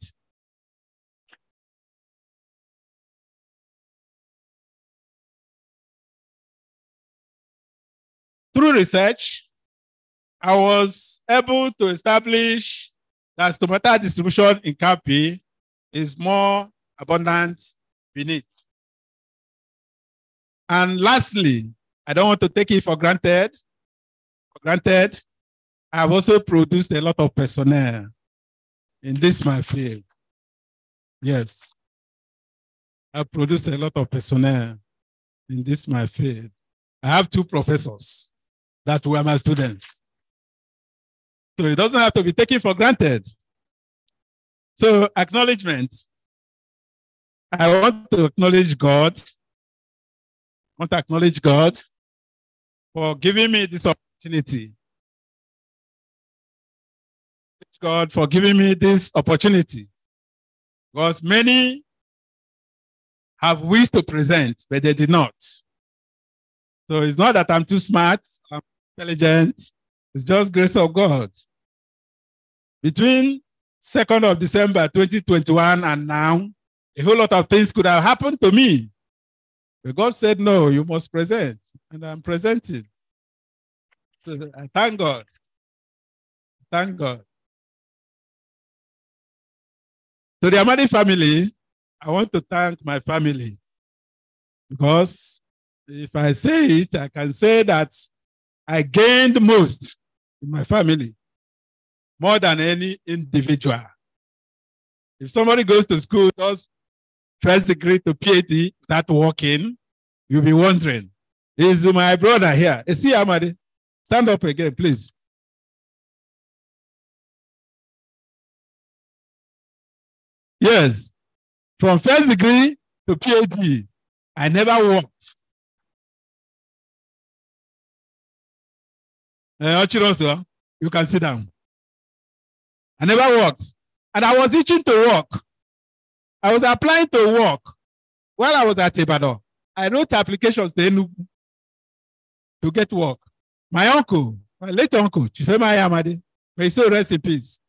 Through research, I was able to establish that stomata distribution in cowpea is more abundant beneath. And lastly, I don't want to take it for granted. For granted, I've also produced a lot of personnel in this my field. Yes. I've produced a lot of personnel in this my field. I have two professors that were my students. So it doesn't have to be taken for granted. So acknowledgement. I want to acknowledge God. I want to acknowledge God for giving me this opportunity. God for giving me this opportunity. Because many have wished to present, but they did not. So it's not that I'm too smart, I'm intelligent. It's just grace of God. Between 2nd of December 2021 and now, a whole lot of things could have happened to me. But God said, no, you must present. And I'm presenting. So I thank God. Thank God. To the Amadi family, I want to thank my family because if I say it, I can say that I gained most in my family, more than any individual. If somebody goes to school, does first degree to PhD without working, you'll be wondering, is my brother here? Is he Amadi? Stand up again, please. Yes, from first degree to PhD, I never worked. Uh, you can sit down. I never worked. And I was itching to work. I was applying to work while I was at Ibadan. I wrote applications to to get work. My uncle, my late uncle, Chifema Yamade, may so rest in peace.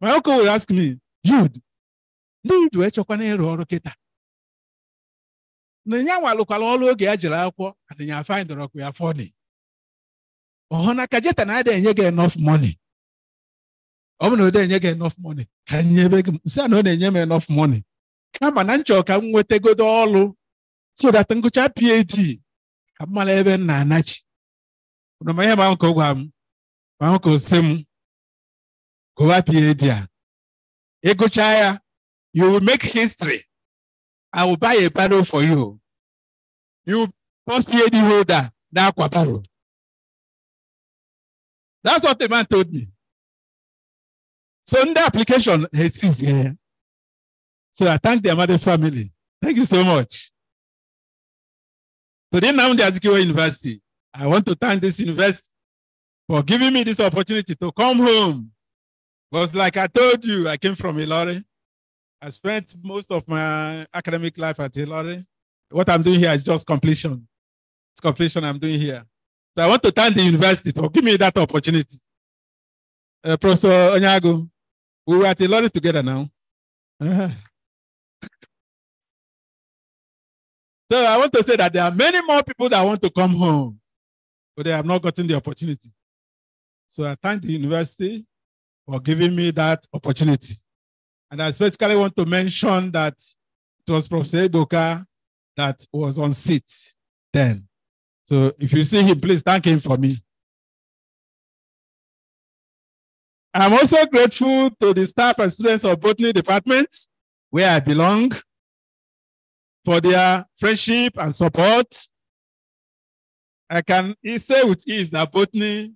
My uncle would ask me, Jude, Jude, wee chọkwana ịrụ ọrụ kịta. Na ya nwalụkwala ọrụ ya and find ọkụ ya funny. Ọhụ na kajeta na ada enye gị enough money. Ọ bụ na ọ enye gị enough money ka nyebe gị a na ọ na-enye m enough money. Kama na nchọ ka m nwetagodo ọrụ so that ngụcha PhD ka m ebe m na-anachi. na ma ihe ma nke gwa m ma nke si m gụwa PhD a ịgụcha ya you will make history I will buy a barrel for you you first PhD holder na-akwa barrel that's what the man told me so ndị application has here so I thank the Amadi family thank you so much to the Nnamdi Azikiwe University I want to thank this university for giving me this opportunity to come home. Because like I told you, I came from Ilorin. I spent most of my academic life at Ilorin. What I'm doing here is just completion. It's completion I'm doing here. So I want to thank the university for giving me that opportunity. Uh, Professor Onyago, we were at Ilorin together now. so I want to say that there are many more people that want to come home but they have not gotten the opportunity. So I thank the university for giving me that opportunity. And I specifically want to mention that it was Professor Eboka that was on seat then. So if you see him, please thank him for me. I'm also grateful to the staff and students of botany department where I belong for their friendship and support I can say with ease that botany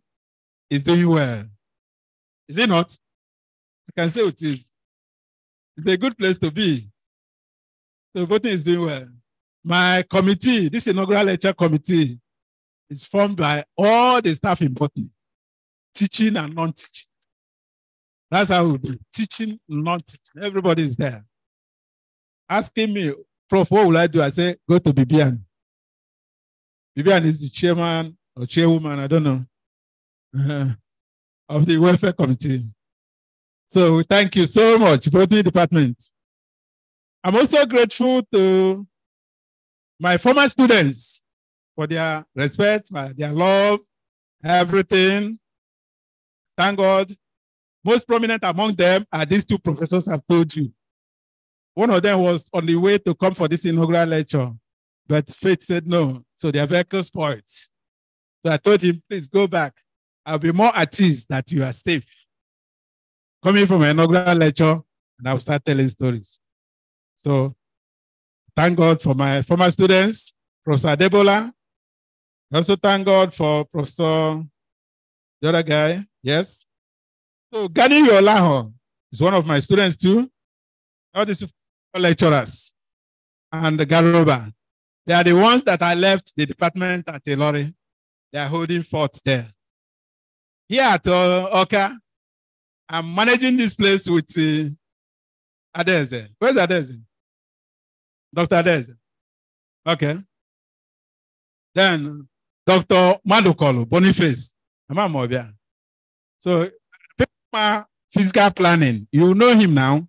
is doing well. Is it not? I can say with ease. It's a good place to be. So voting is doing well. My committee, this inaugural lecture committee, is formed by all the staff in botany, teaching and non-teaching. That's how we do teaching, non-teaching. Everybody is there. Asking me, Prof, what will I do? I say, go to Bibian. Bibian is the chairman or chairwoman, I don't know, of the welfare committee. So thank you so much, botany department. I'm also grateful to my former students for their respect, their love, everything. Thank God. Most prominent among them are these two professors I've told you. One of them was on the way to come for this inaugural lecture, but fate said no. So their vehicle spoiled. So I told him, please go back. I'll be more at ease that you are safe. Coming from an inaugural lecture, and I'll start telling stories. So thank God for my former students, Professor Debola. Also thank God for Professor, the other guy, yes. So Gani Yolaho is one of my students too. All these lecturers and Garoba. They are the ones that I left the department at Ilorin. They are holding fort there. Here at uh, Awka, I'm managing this place with uh, Adeze. Where's Adeze? Dr. Adeze. Okay. Then Dr. Madukolo, Boniface. So, physical planning. You know him now.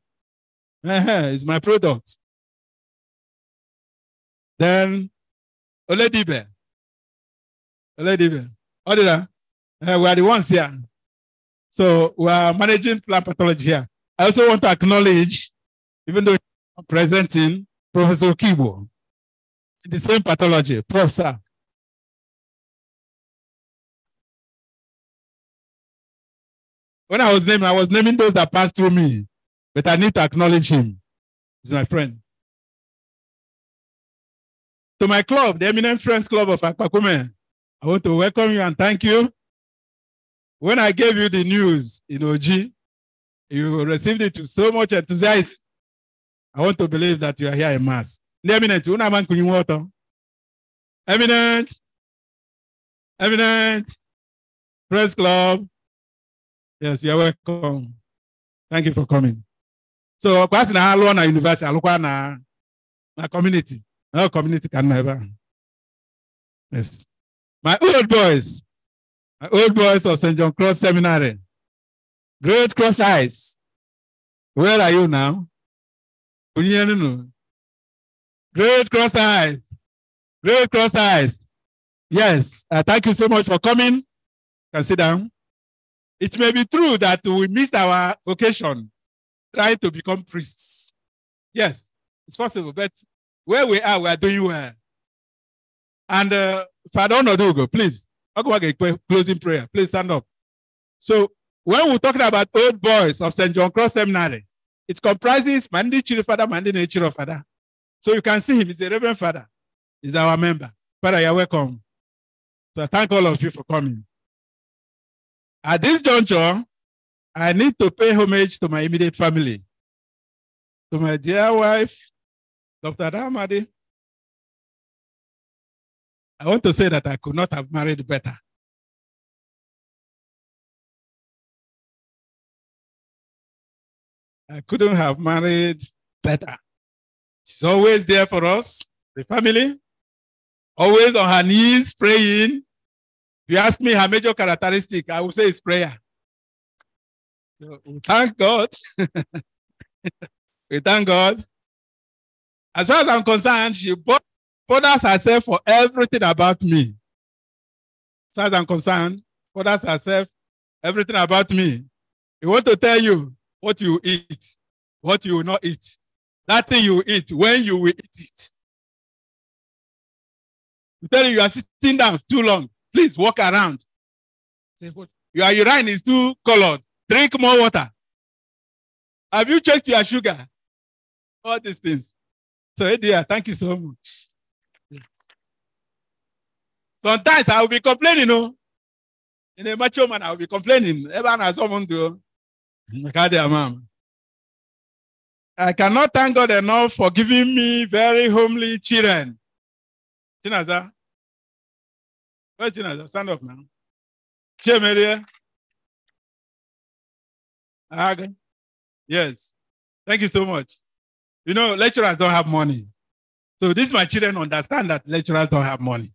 It's my product. Then Oledibe. Oledibe. Odira. Uh, we are the ones here. So we are managing plant pathology here. I also want to acknowledge, even though I'm presenting, Professor Kibo, the same pathology, Professor. When I was naming, I was naming those that passed through me, but I need to acknowledge him. He's my friend. To my club, the Eminent Friends Club of Akpakume, I want to welcome you and thank you. When I gave you the news in OG, you received it with so much enthusiasm. I want to believe that you are here in mass. Eminent, una man kunyi water. Eminent, Eminent, Press Club. Yes, you are welcome. Thank you for coming. So, kwasi na university, alụkwa na na community. No community can never. Yes. My old boys, my old boys of St. John Cross Seminary, Great Cross Eyes. Where are you now? Great Cross Eyes. Great Cross Eyes. Yes, uh, thank you so much for coming. Can sit down. It may be true that we missed our vocation trying to become priests. Yes, it's possible, but where we are, we are doing well. And uh, Father Onodogo, please, closing prayer. Please stand up. So when we're talking about old boys of St. John Cross Seminary, it comprises Mandi Chirifada, Mandi Nechiro Father. So you can see him, he's a Reverend Father. He's our member. Father, you're welcome. So I thank all of you for coming. At this juncture, I need to pay homage to my immediate family. To my dear wife, Dr. Damadi. I want to say that I could not have married better. I couldn't have married better. She's always there for us, the family, always on her knees praying. If you ask me her major characteristic, I will say it's prayer. So we thank God. we thank God. As far as I'm concerned, she bo- bothers herself for everything about me. As far as I'm concerned, bothers herself everything about me. We want to tell you what you eat, what you will not eat. That thing you eat, when you will eat it. We tell you you are sitting down too long. Please walk around. Say what? Your urine is too colored. Drink more water. Have you checked your sugar? All these things. So, hey dear, thank you so much. Yes. Sometimes I will be complaining, you know. In a mature man, I will be complaining. Everyone has someone. I cannot thank God enough for giving me very homely children. Chinaza. Where's Chinaza? Stand up now. Chemeria. Yes. Thank you so much. You know, lecturers don't have money. So these my children understand that lecturers don't have money.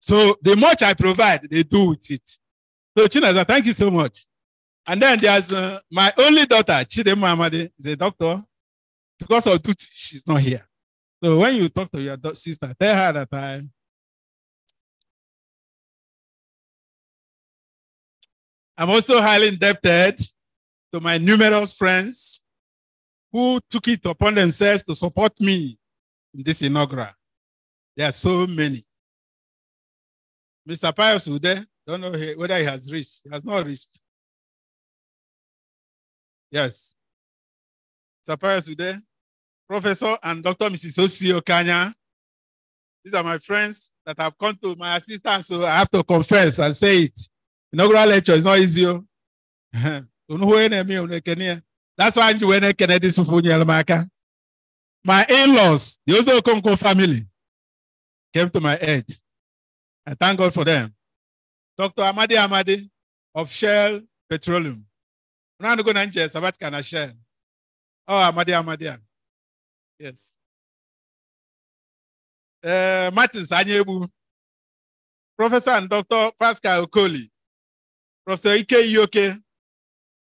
So the much I provide, they do with it. So Chinaza, thank you so much. And then there's uh, my only daughter, Chidema Amadi, is a doctor. Because of duty, she's not here. So when you talk to your sister, tell her that I. I'm also highly indebted to my numerous friends who took it upon themselves to support me in this inaugural. There are so many. Mr. Pius Ude, don't know whether he has reached. He has not reached. Yes. Pius Ude, Professor and Dr. Mrs. Osi Okanya. These are my friends that have come to my assistance, so I have to confess and say it. Inaugural lecture is not easy. oh. That's why I'm doing fufu nyere. My in-laws, the Ozo Okonkwo family, came to my aid. I thank God for them. Dr. Amadi Amadi of Shell Petroleum. Una go na nje sabatika na Shell. Oh, Amadi Amadi. Yes. Uh, Martins Anyebu, Professor and Dr. Pascal Okoli, Professor Ike Iyoke,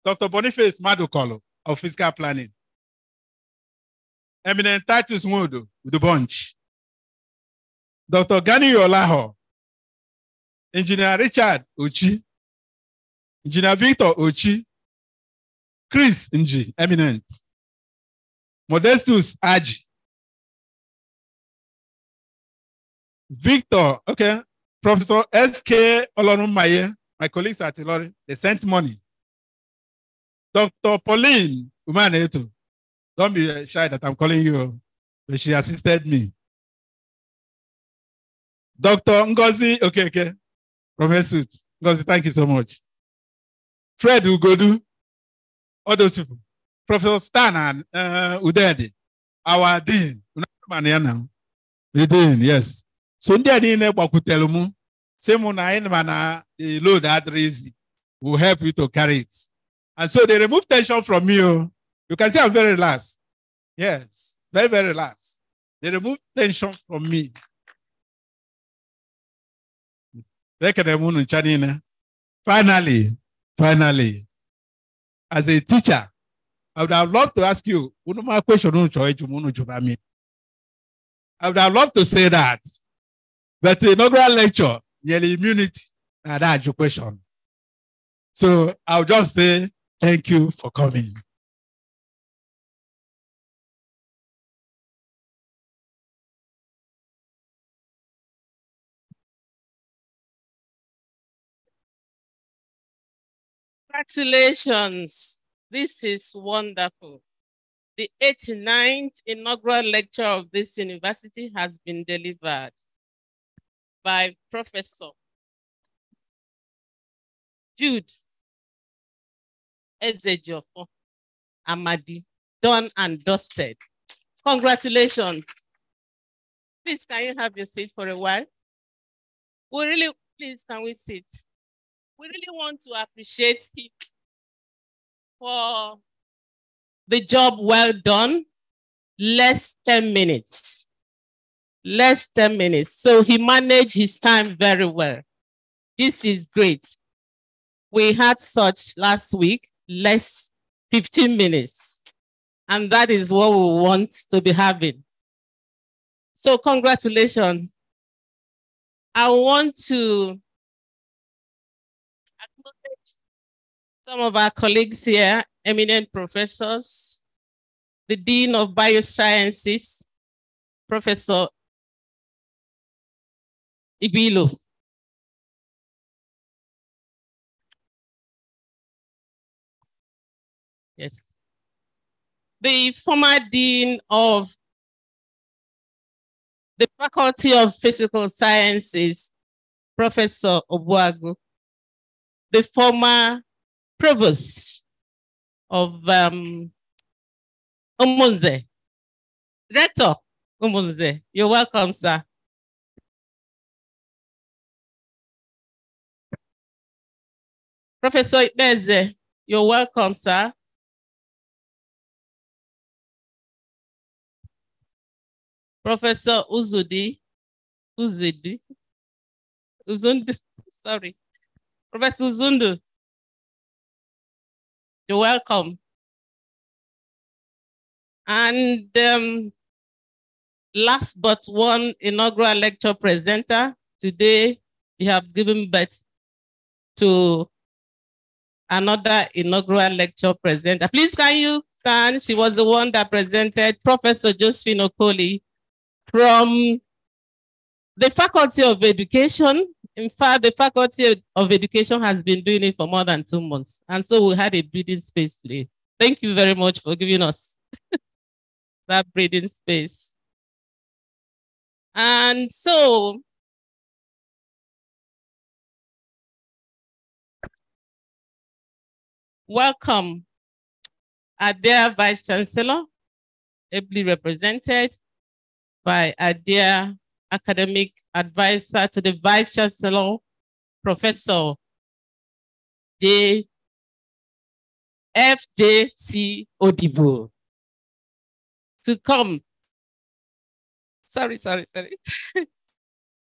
Dr. Boniface Madukolo of Fiscal Planning, Eminent Titus Modo with the bunch, Dr. Gani Olaho, Engineer Richard Ochi, Engineer Victor Ochi, Chris Nji, Eminent, Modestus Aji, Victor, okay, Professor S.K. Olorumaye, my colleagues at Ilorin, they sent money. Dr. Pauline Umaneto, don't be shy that I'm calling you, but she assisted me. Dr. Ngozi okay, from Esut. Ngozi, thank you so much. Fred Ugodu, all those people. Professor Stan and uh, Udedi, our dean. Now. The dean, yes. So ndị a niile gbakwutere m sị mụ na anyị ma na the load adịrị easy will help you to carry it. And so they remove tension from me. oh. You can see I'm very relaxed. Yes, very, very relaxed. They remove tension from me. M. Finally, finally, as a teacher, I would have loved to ask you, ma question jụba would have loved to say that. But the inaugural lecture, nearly immunity, na that your question. So I'll just say thank you for coming. Congratulations. This is wonderful. The 89th inaugural lecture of this university has been delivered by Professor Jude Ezejiofor Amadi, done and dusted. Congratulations. Please, can you have your seat for a while? We really, please, can we sit? We really want to appreciate him for the job well done. Less 10 minutes. Less 10 minutes. So he managed his time very well. This is great. We had such last week, less 15 minutes. And that is what we want to be having. So congratulations. I want to some of our colleagues here, eminent professors, the Dean of Biosciences, Professor Ibilo. Yes. The former Dean of the Faculty of Physical Sciences, Professor Obuagu, the former Provost of um, Umunze. Rector Umunze, you're welcome, sir. Professor Ibeze, you're welcome, sir. Professor Uzudi, Uzidi, Uzundu, sorry. Professor Uzundu, you're welcome. And um, last but one inaugural lecture presenter, today we have given birth to another inaugural lecture presenter. Please can you stand? She was the one that presented Professor Josephine Okoli from the Faculty of Education. In fact, the Faculty of Education has been doing it for more than two months. And so we had a breathing space today. Thank you very much for giving us that breathing space. And so welcome Adair Vice Chancellor, ably represented by Adair Academic Advisor to the Vice Chancellor, Professor J. FJC Odibo to come. Sorry, sorry, sorry.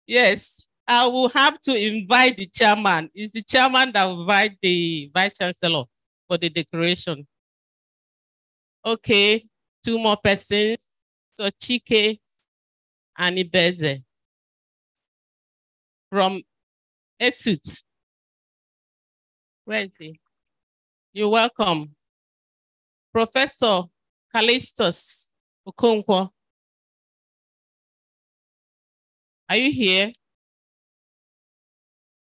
yes, I will have to invite the chairman. It's the chairman that will invite the vice chancellor for the decoration. Okay, two more persons. So Chike and Ibeze from Esut. Where is he? You're welcome. Professor Callistus Okonkwo. Are you here?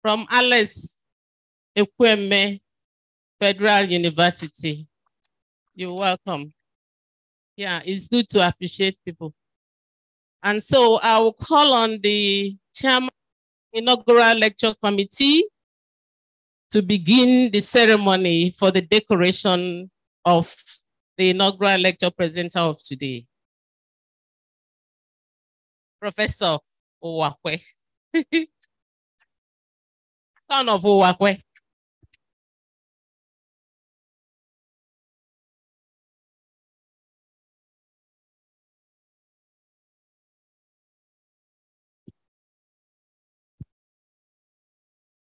From Alex Ekwueme Federal University. You're welcome. Yeah, it's good to appreciate people. And so I will call on the chairman inaugural lecture committee to begin the ceremony for the decoration of the inaugural lecture presenter of today. Professor Owakwe. Son of Owakwe.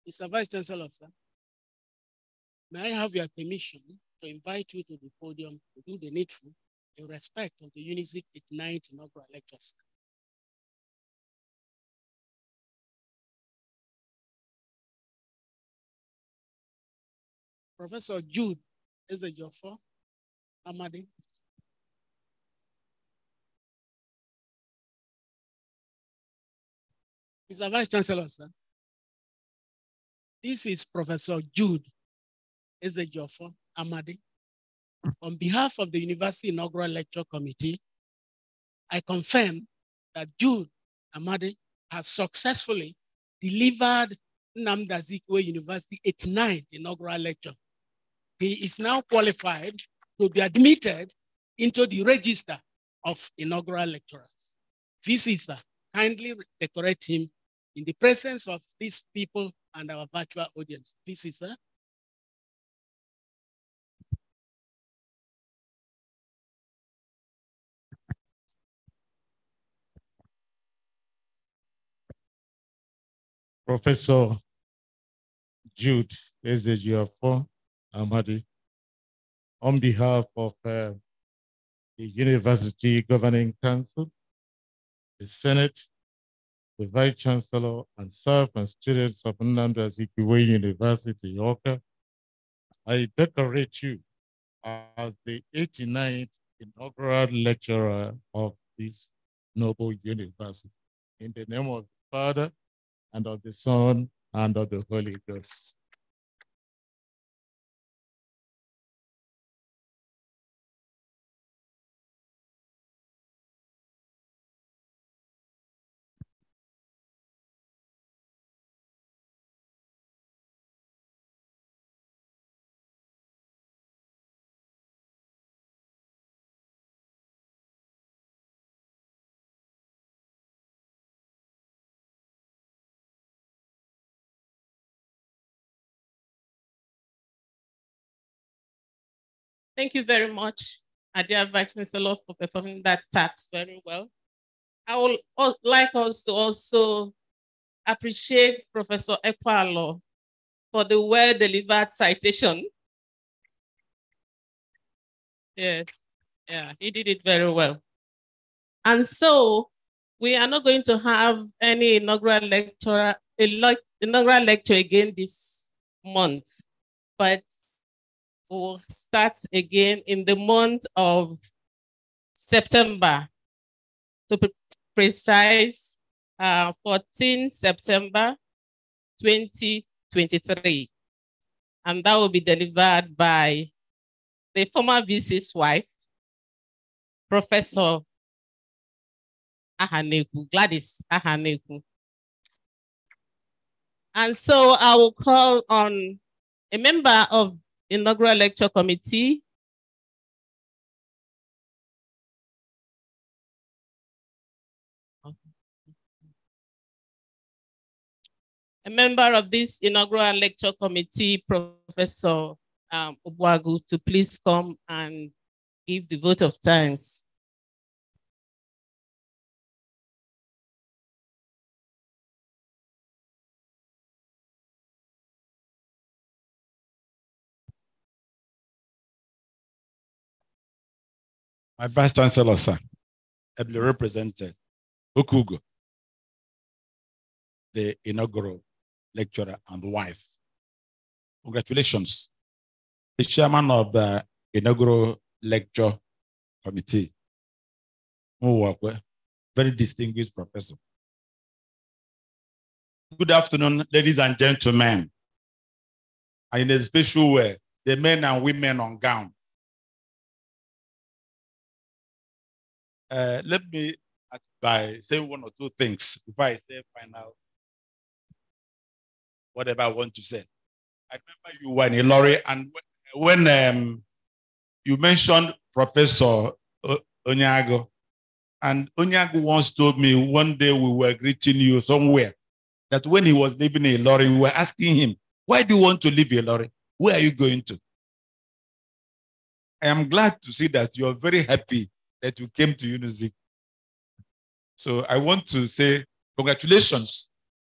Mr. Vice Chancellor, sir, may I have your permission to invite you to the podium to do the needful in respect of the UNIZIK Ignite inaugural lectures. Professor Jude Ezejiofor Amadi. Mr. Vice Chancellor, sir. This is Professor Jude Ezejiofor Amadi. On behalf of the University Inaugural Lecture Committee, I confirm that Jude Amadi has successfully delivered Nnamdi Azikiwe University 89th inaugural lecture. He is now qualified to be admitted into the register of inaugural lecturers. Visitor, kindly decorate him in the presence of these people and our virtual audience. Visitor. Professor Jude Ezejiofor Amadi, on behalf of uh, the University Governing Council, the Senate, the Vice Chancellor, and staff and students of Nnamdi Azikiwe University, Awka, I decorate you as the 89th inaugural lecturer of this noble university. In the name of the Father, and of the Son, and of the Holy Ghost. Thank you very much, Adia Vice Chancellor, for performing that task very well. I would like us to also appreciate Professor Ekwalo for the well-delivered citation. Yes, yeah, he did it very well. And so we are not going to have any inaugural lecture, inaugural lecture again this month, but we'll start again in the month of September. To be precise, uh, 14 September 2023. And that will be delivered by the former VC's wife, Professor Ahaneku, Gladys Ahaneku. And so I will call on a member of inaugural lecture committee, a member of this inaugural lecture committee, Professor um, to please come and give the vote of thanks. My Vice Chancellor, sir, ably represented, Okugo, the inaugural lecturer and wife. Congratulations. The chairman of the inaugural lecture committee, very distinguished professor. Good afternoon, ladies and gentlemen. And in a special way, the men and women on gown. Uh, let me by saying one or two things before I say final whatever I want to say. I remember you were in Ilorin, and when, um, you mentioned Professor Onyago, and Onyago once told me one day we were greeting you somewhere that when he was living in Ilorin, we were asking him, Why do you want to leave Ilorin? Where are you going to? I am glad to see that you're very happy that you came to Unizik. So I want to say congratulations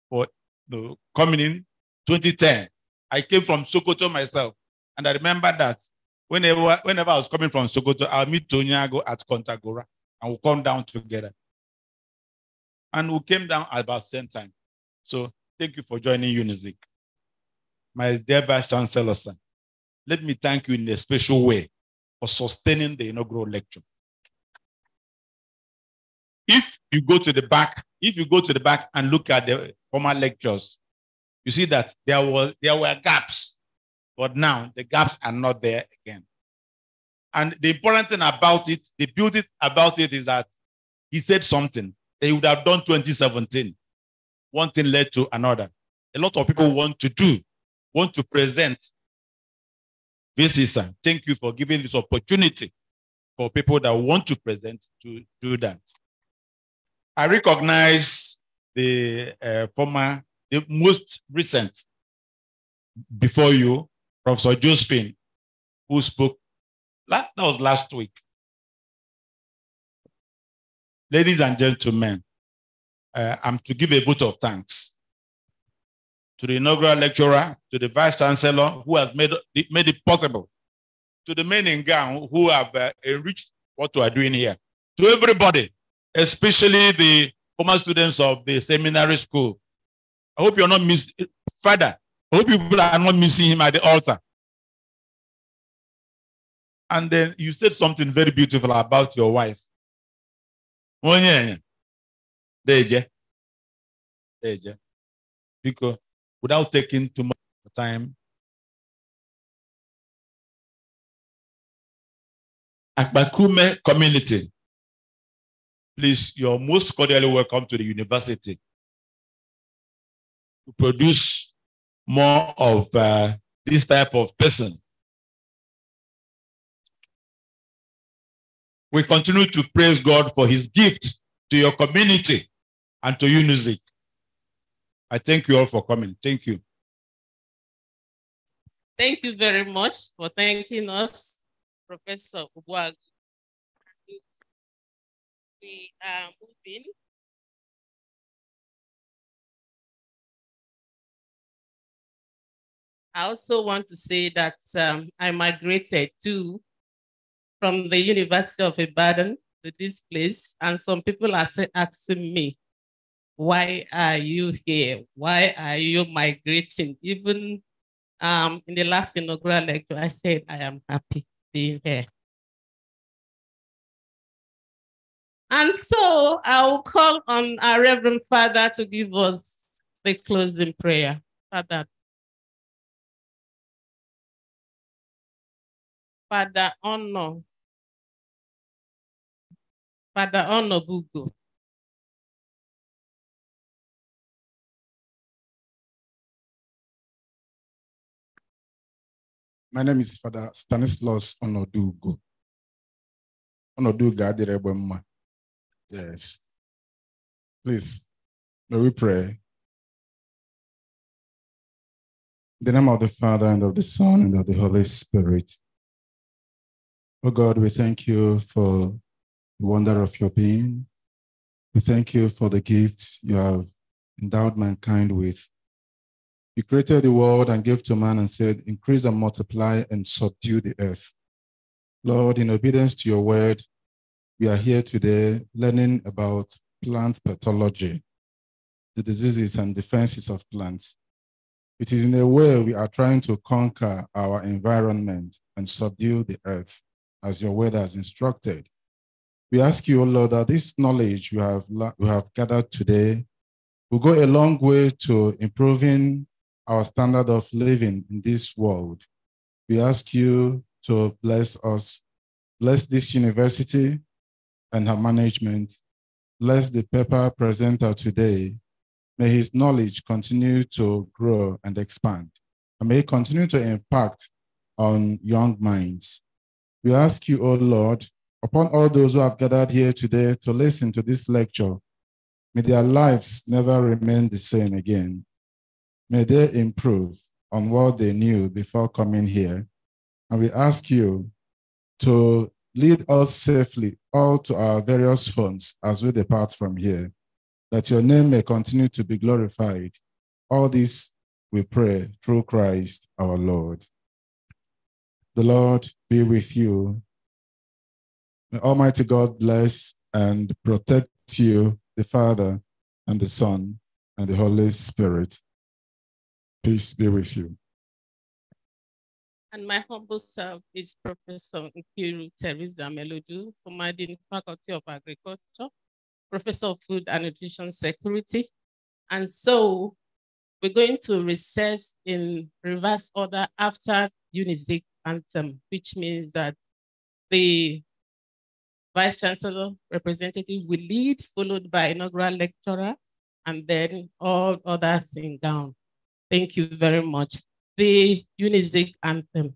for you know, coming in 2010. I came from Sokoto myself, and I remember that whenever, whenever I was coming from Sokoto, I'll meet Tonyago at Kontagora, and we'll come down together. And we came down at about the same time. So thank you for joining Unizik. My dear Vice Chancellor, sir, let me thank you in a special way for sustaining the inaugural lecture. If you go to the back, if you go to the back and look at the former lectures, you see that there was there were gaps, but now the gaps are not there again. And the important thing about it, the beauty about it is that he said something he would have done 2017. One thing led to another. A lot of people want to do, want to present. This is, uh, thank you for giving this opportunity for people that want to present to do that. I recognize the uh, former, the most recent before you, Professor Josephine, who spoke. That, was last week. Ladies and gentlemen, uh, I'm to give a vote of thanks to the inaugural lecturer, to the vice chancellor who has made it, made it possible, to the men in gown who have uh, enriched what we are doing here, to everybody especially the former students of the seminary school. I hope you're not missing, Father, I hope people are not missing him at the altar. And then you said something very beautiful about your wife. Deje. Deje. Because without taking too much time, Akbakume community please, you're most cordially welcome to the university to produce more of uh, this type of person. We continue to praise God for his gift to your community and to Unizik. I thank you all for coming. Thank you. Thank you very much for thanking us. Professor Ubuagu. We are moving. I also want to say that um, I migrated too from the University of Ibadan to this place, and some people are asking me, why are you here? Why are you migrating? Even um, in the last inaugural lecture, I said, I am happy being here. And so I will call on our Reverend Father to give us the closing prayer. Father. Father Honor. Father Honor Bugo. My name is Father Stanislaus Onodugo. Onodugo Adirebemma. Yes. Please, may we pray. In the name of the Father and of the Son and of the Holy Spirit. Oh God, we thank you for the wonder of your being. We thank you for the gifts you have endowed mankind with. You created the world and gave to man and said, Increase and multiply and subdue the earth. Lord, in obedience to your word, we are here today learning about plant pathology, the diseases and defenses of plants. It is in a way we are trying to conquer our environment and subdue the earth as your word has instructed. We ask you, O Lord, that this knowledge we have, we have gathered today will go a long way to improving our standard of living in this world. We ask you to bless us, bless this university and her management, bless the paper presenter today. May his knowledge continue to grow and expand, and may continue to impact on young minds. We ask you, O Lord, upon all those who have gathered here today to listen to this lecture, may their lives never remain the same again. May they improve on what they knew before coming here. And we ask you to lead us safely all to our various homes as we depart from here, that your name may continue to be glorified. All this we pray through Christ our Lord. The Lord be with you. May Almighty God bless and protect you, the Father and the Son and the Holy Spirit. Peace be with you. And my humble self is Professor Nkiru Teresa Meludu, former Faculty of Agriculture, Professor of Food and Nutrition Security. And so we're going to recess in reverse order after UNIZIK anthem, which means that the Vice Chancellor representative will lead, followed by inaugural lecturer, and then all others sing down. Thank you very much. The UNIZIK anthem.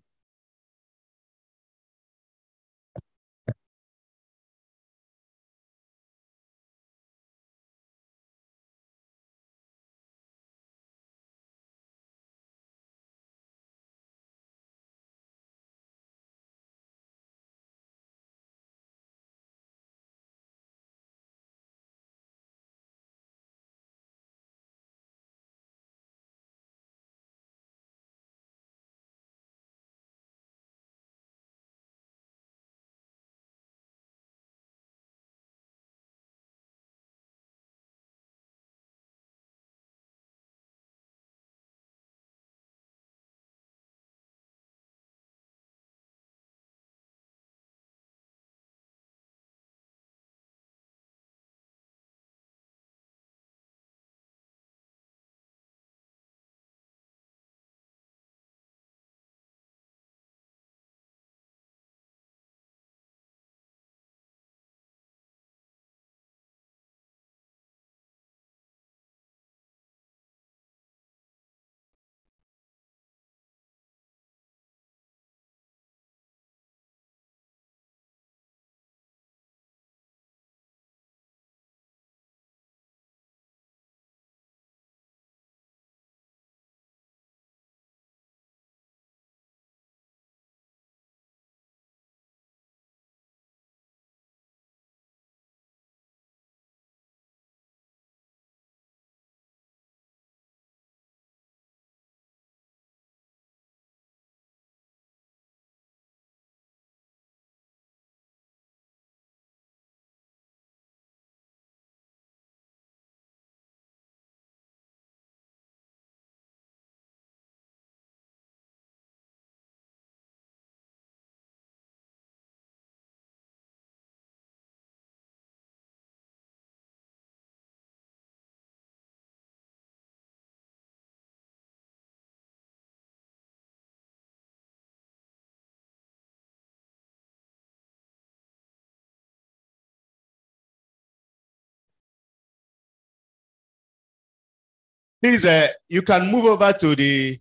Please, uh, you can move over to the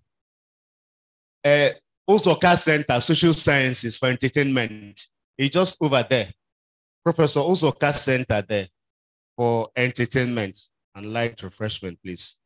uh, Ozoka Center, Social Sciences for Entertainment. It's just over there. Professor Ozoka Center there for entertainment and light refreshment, please.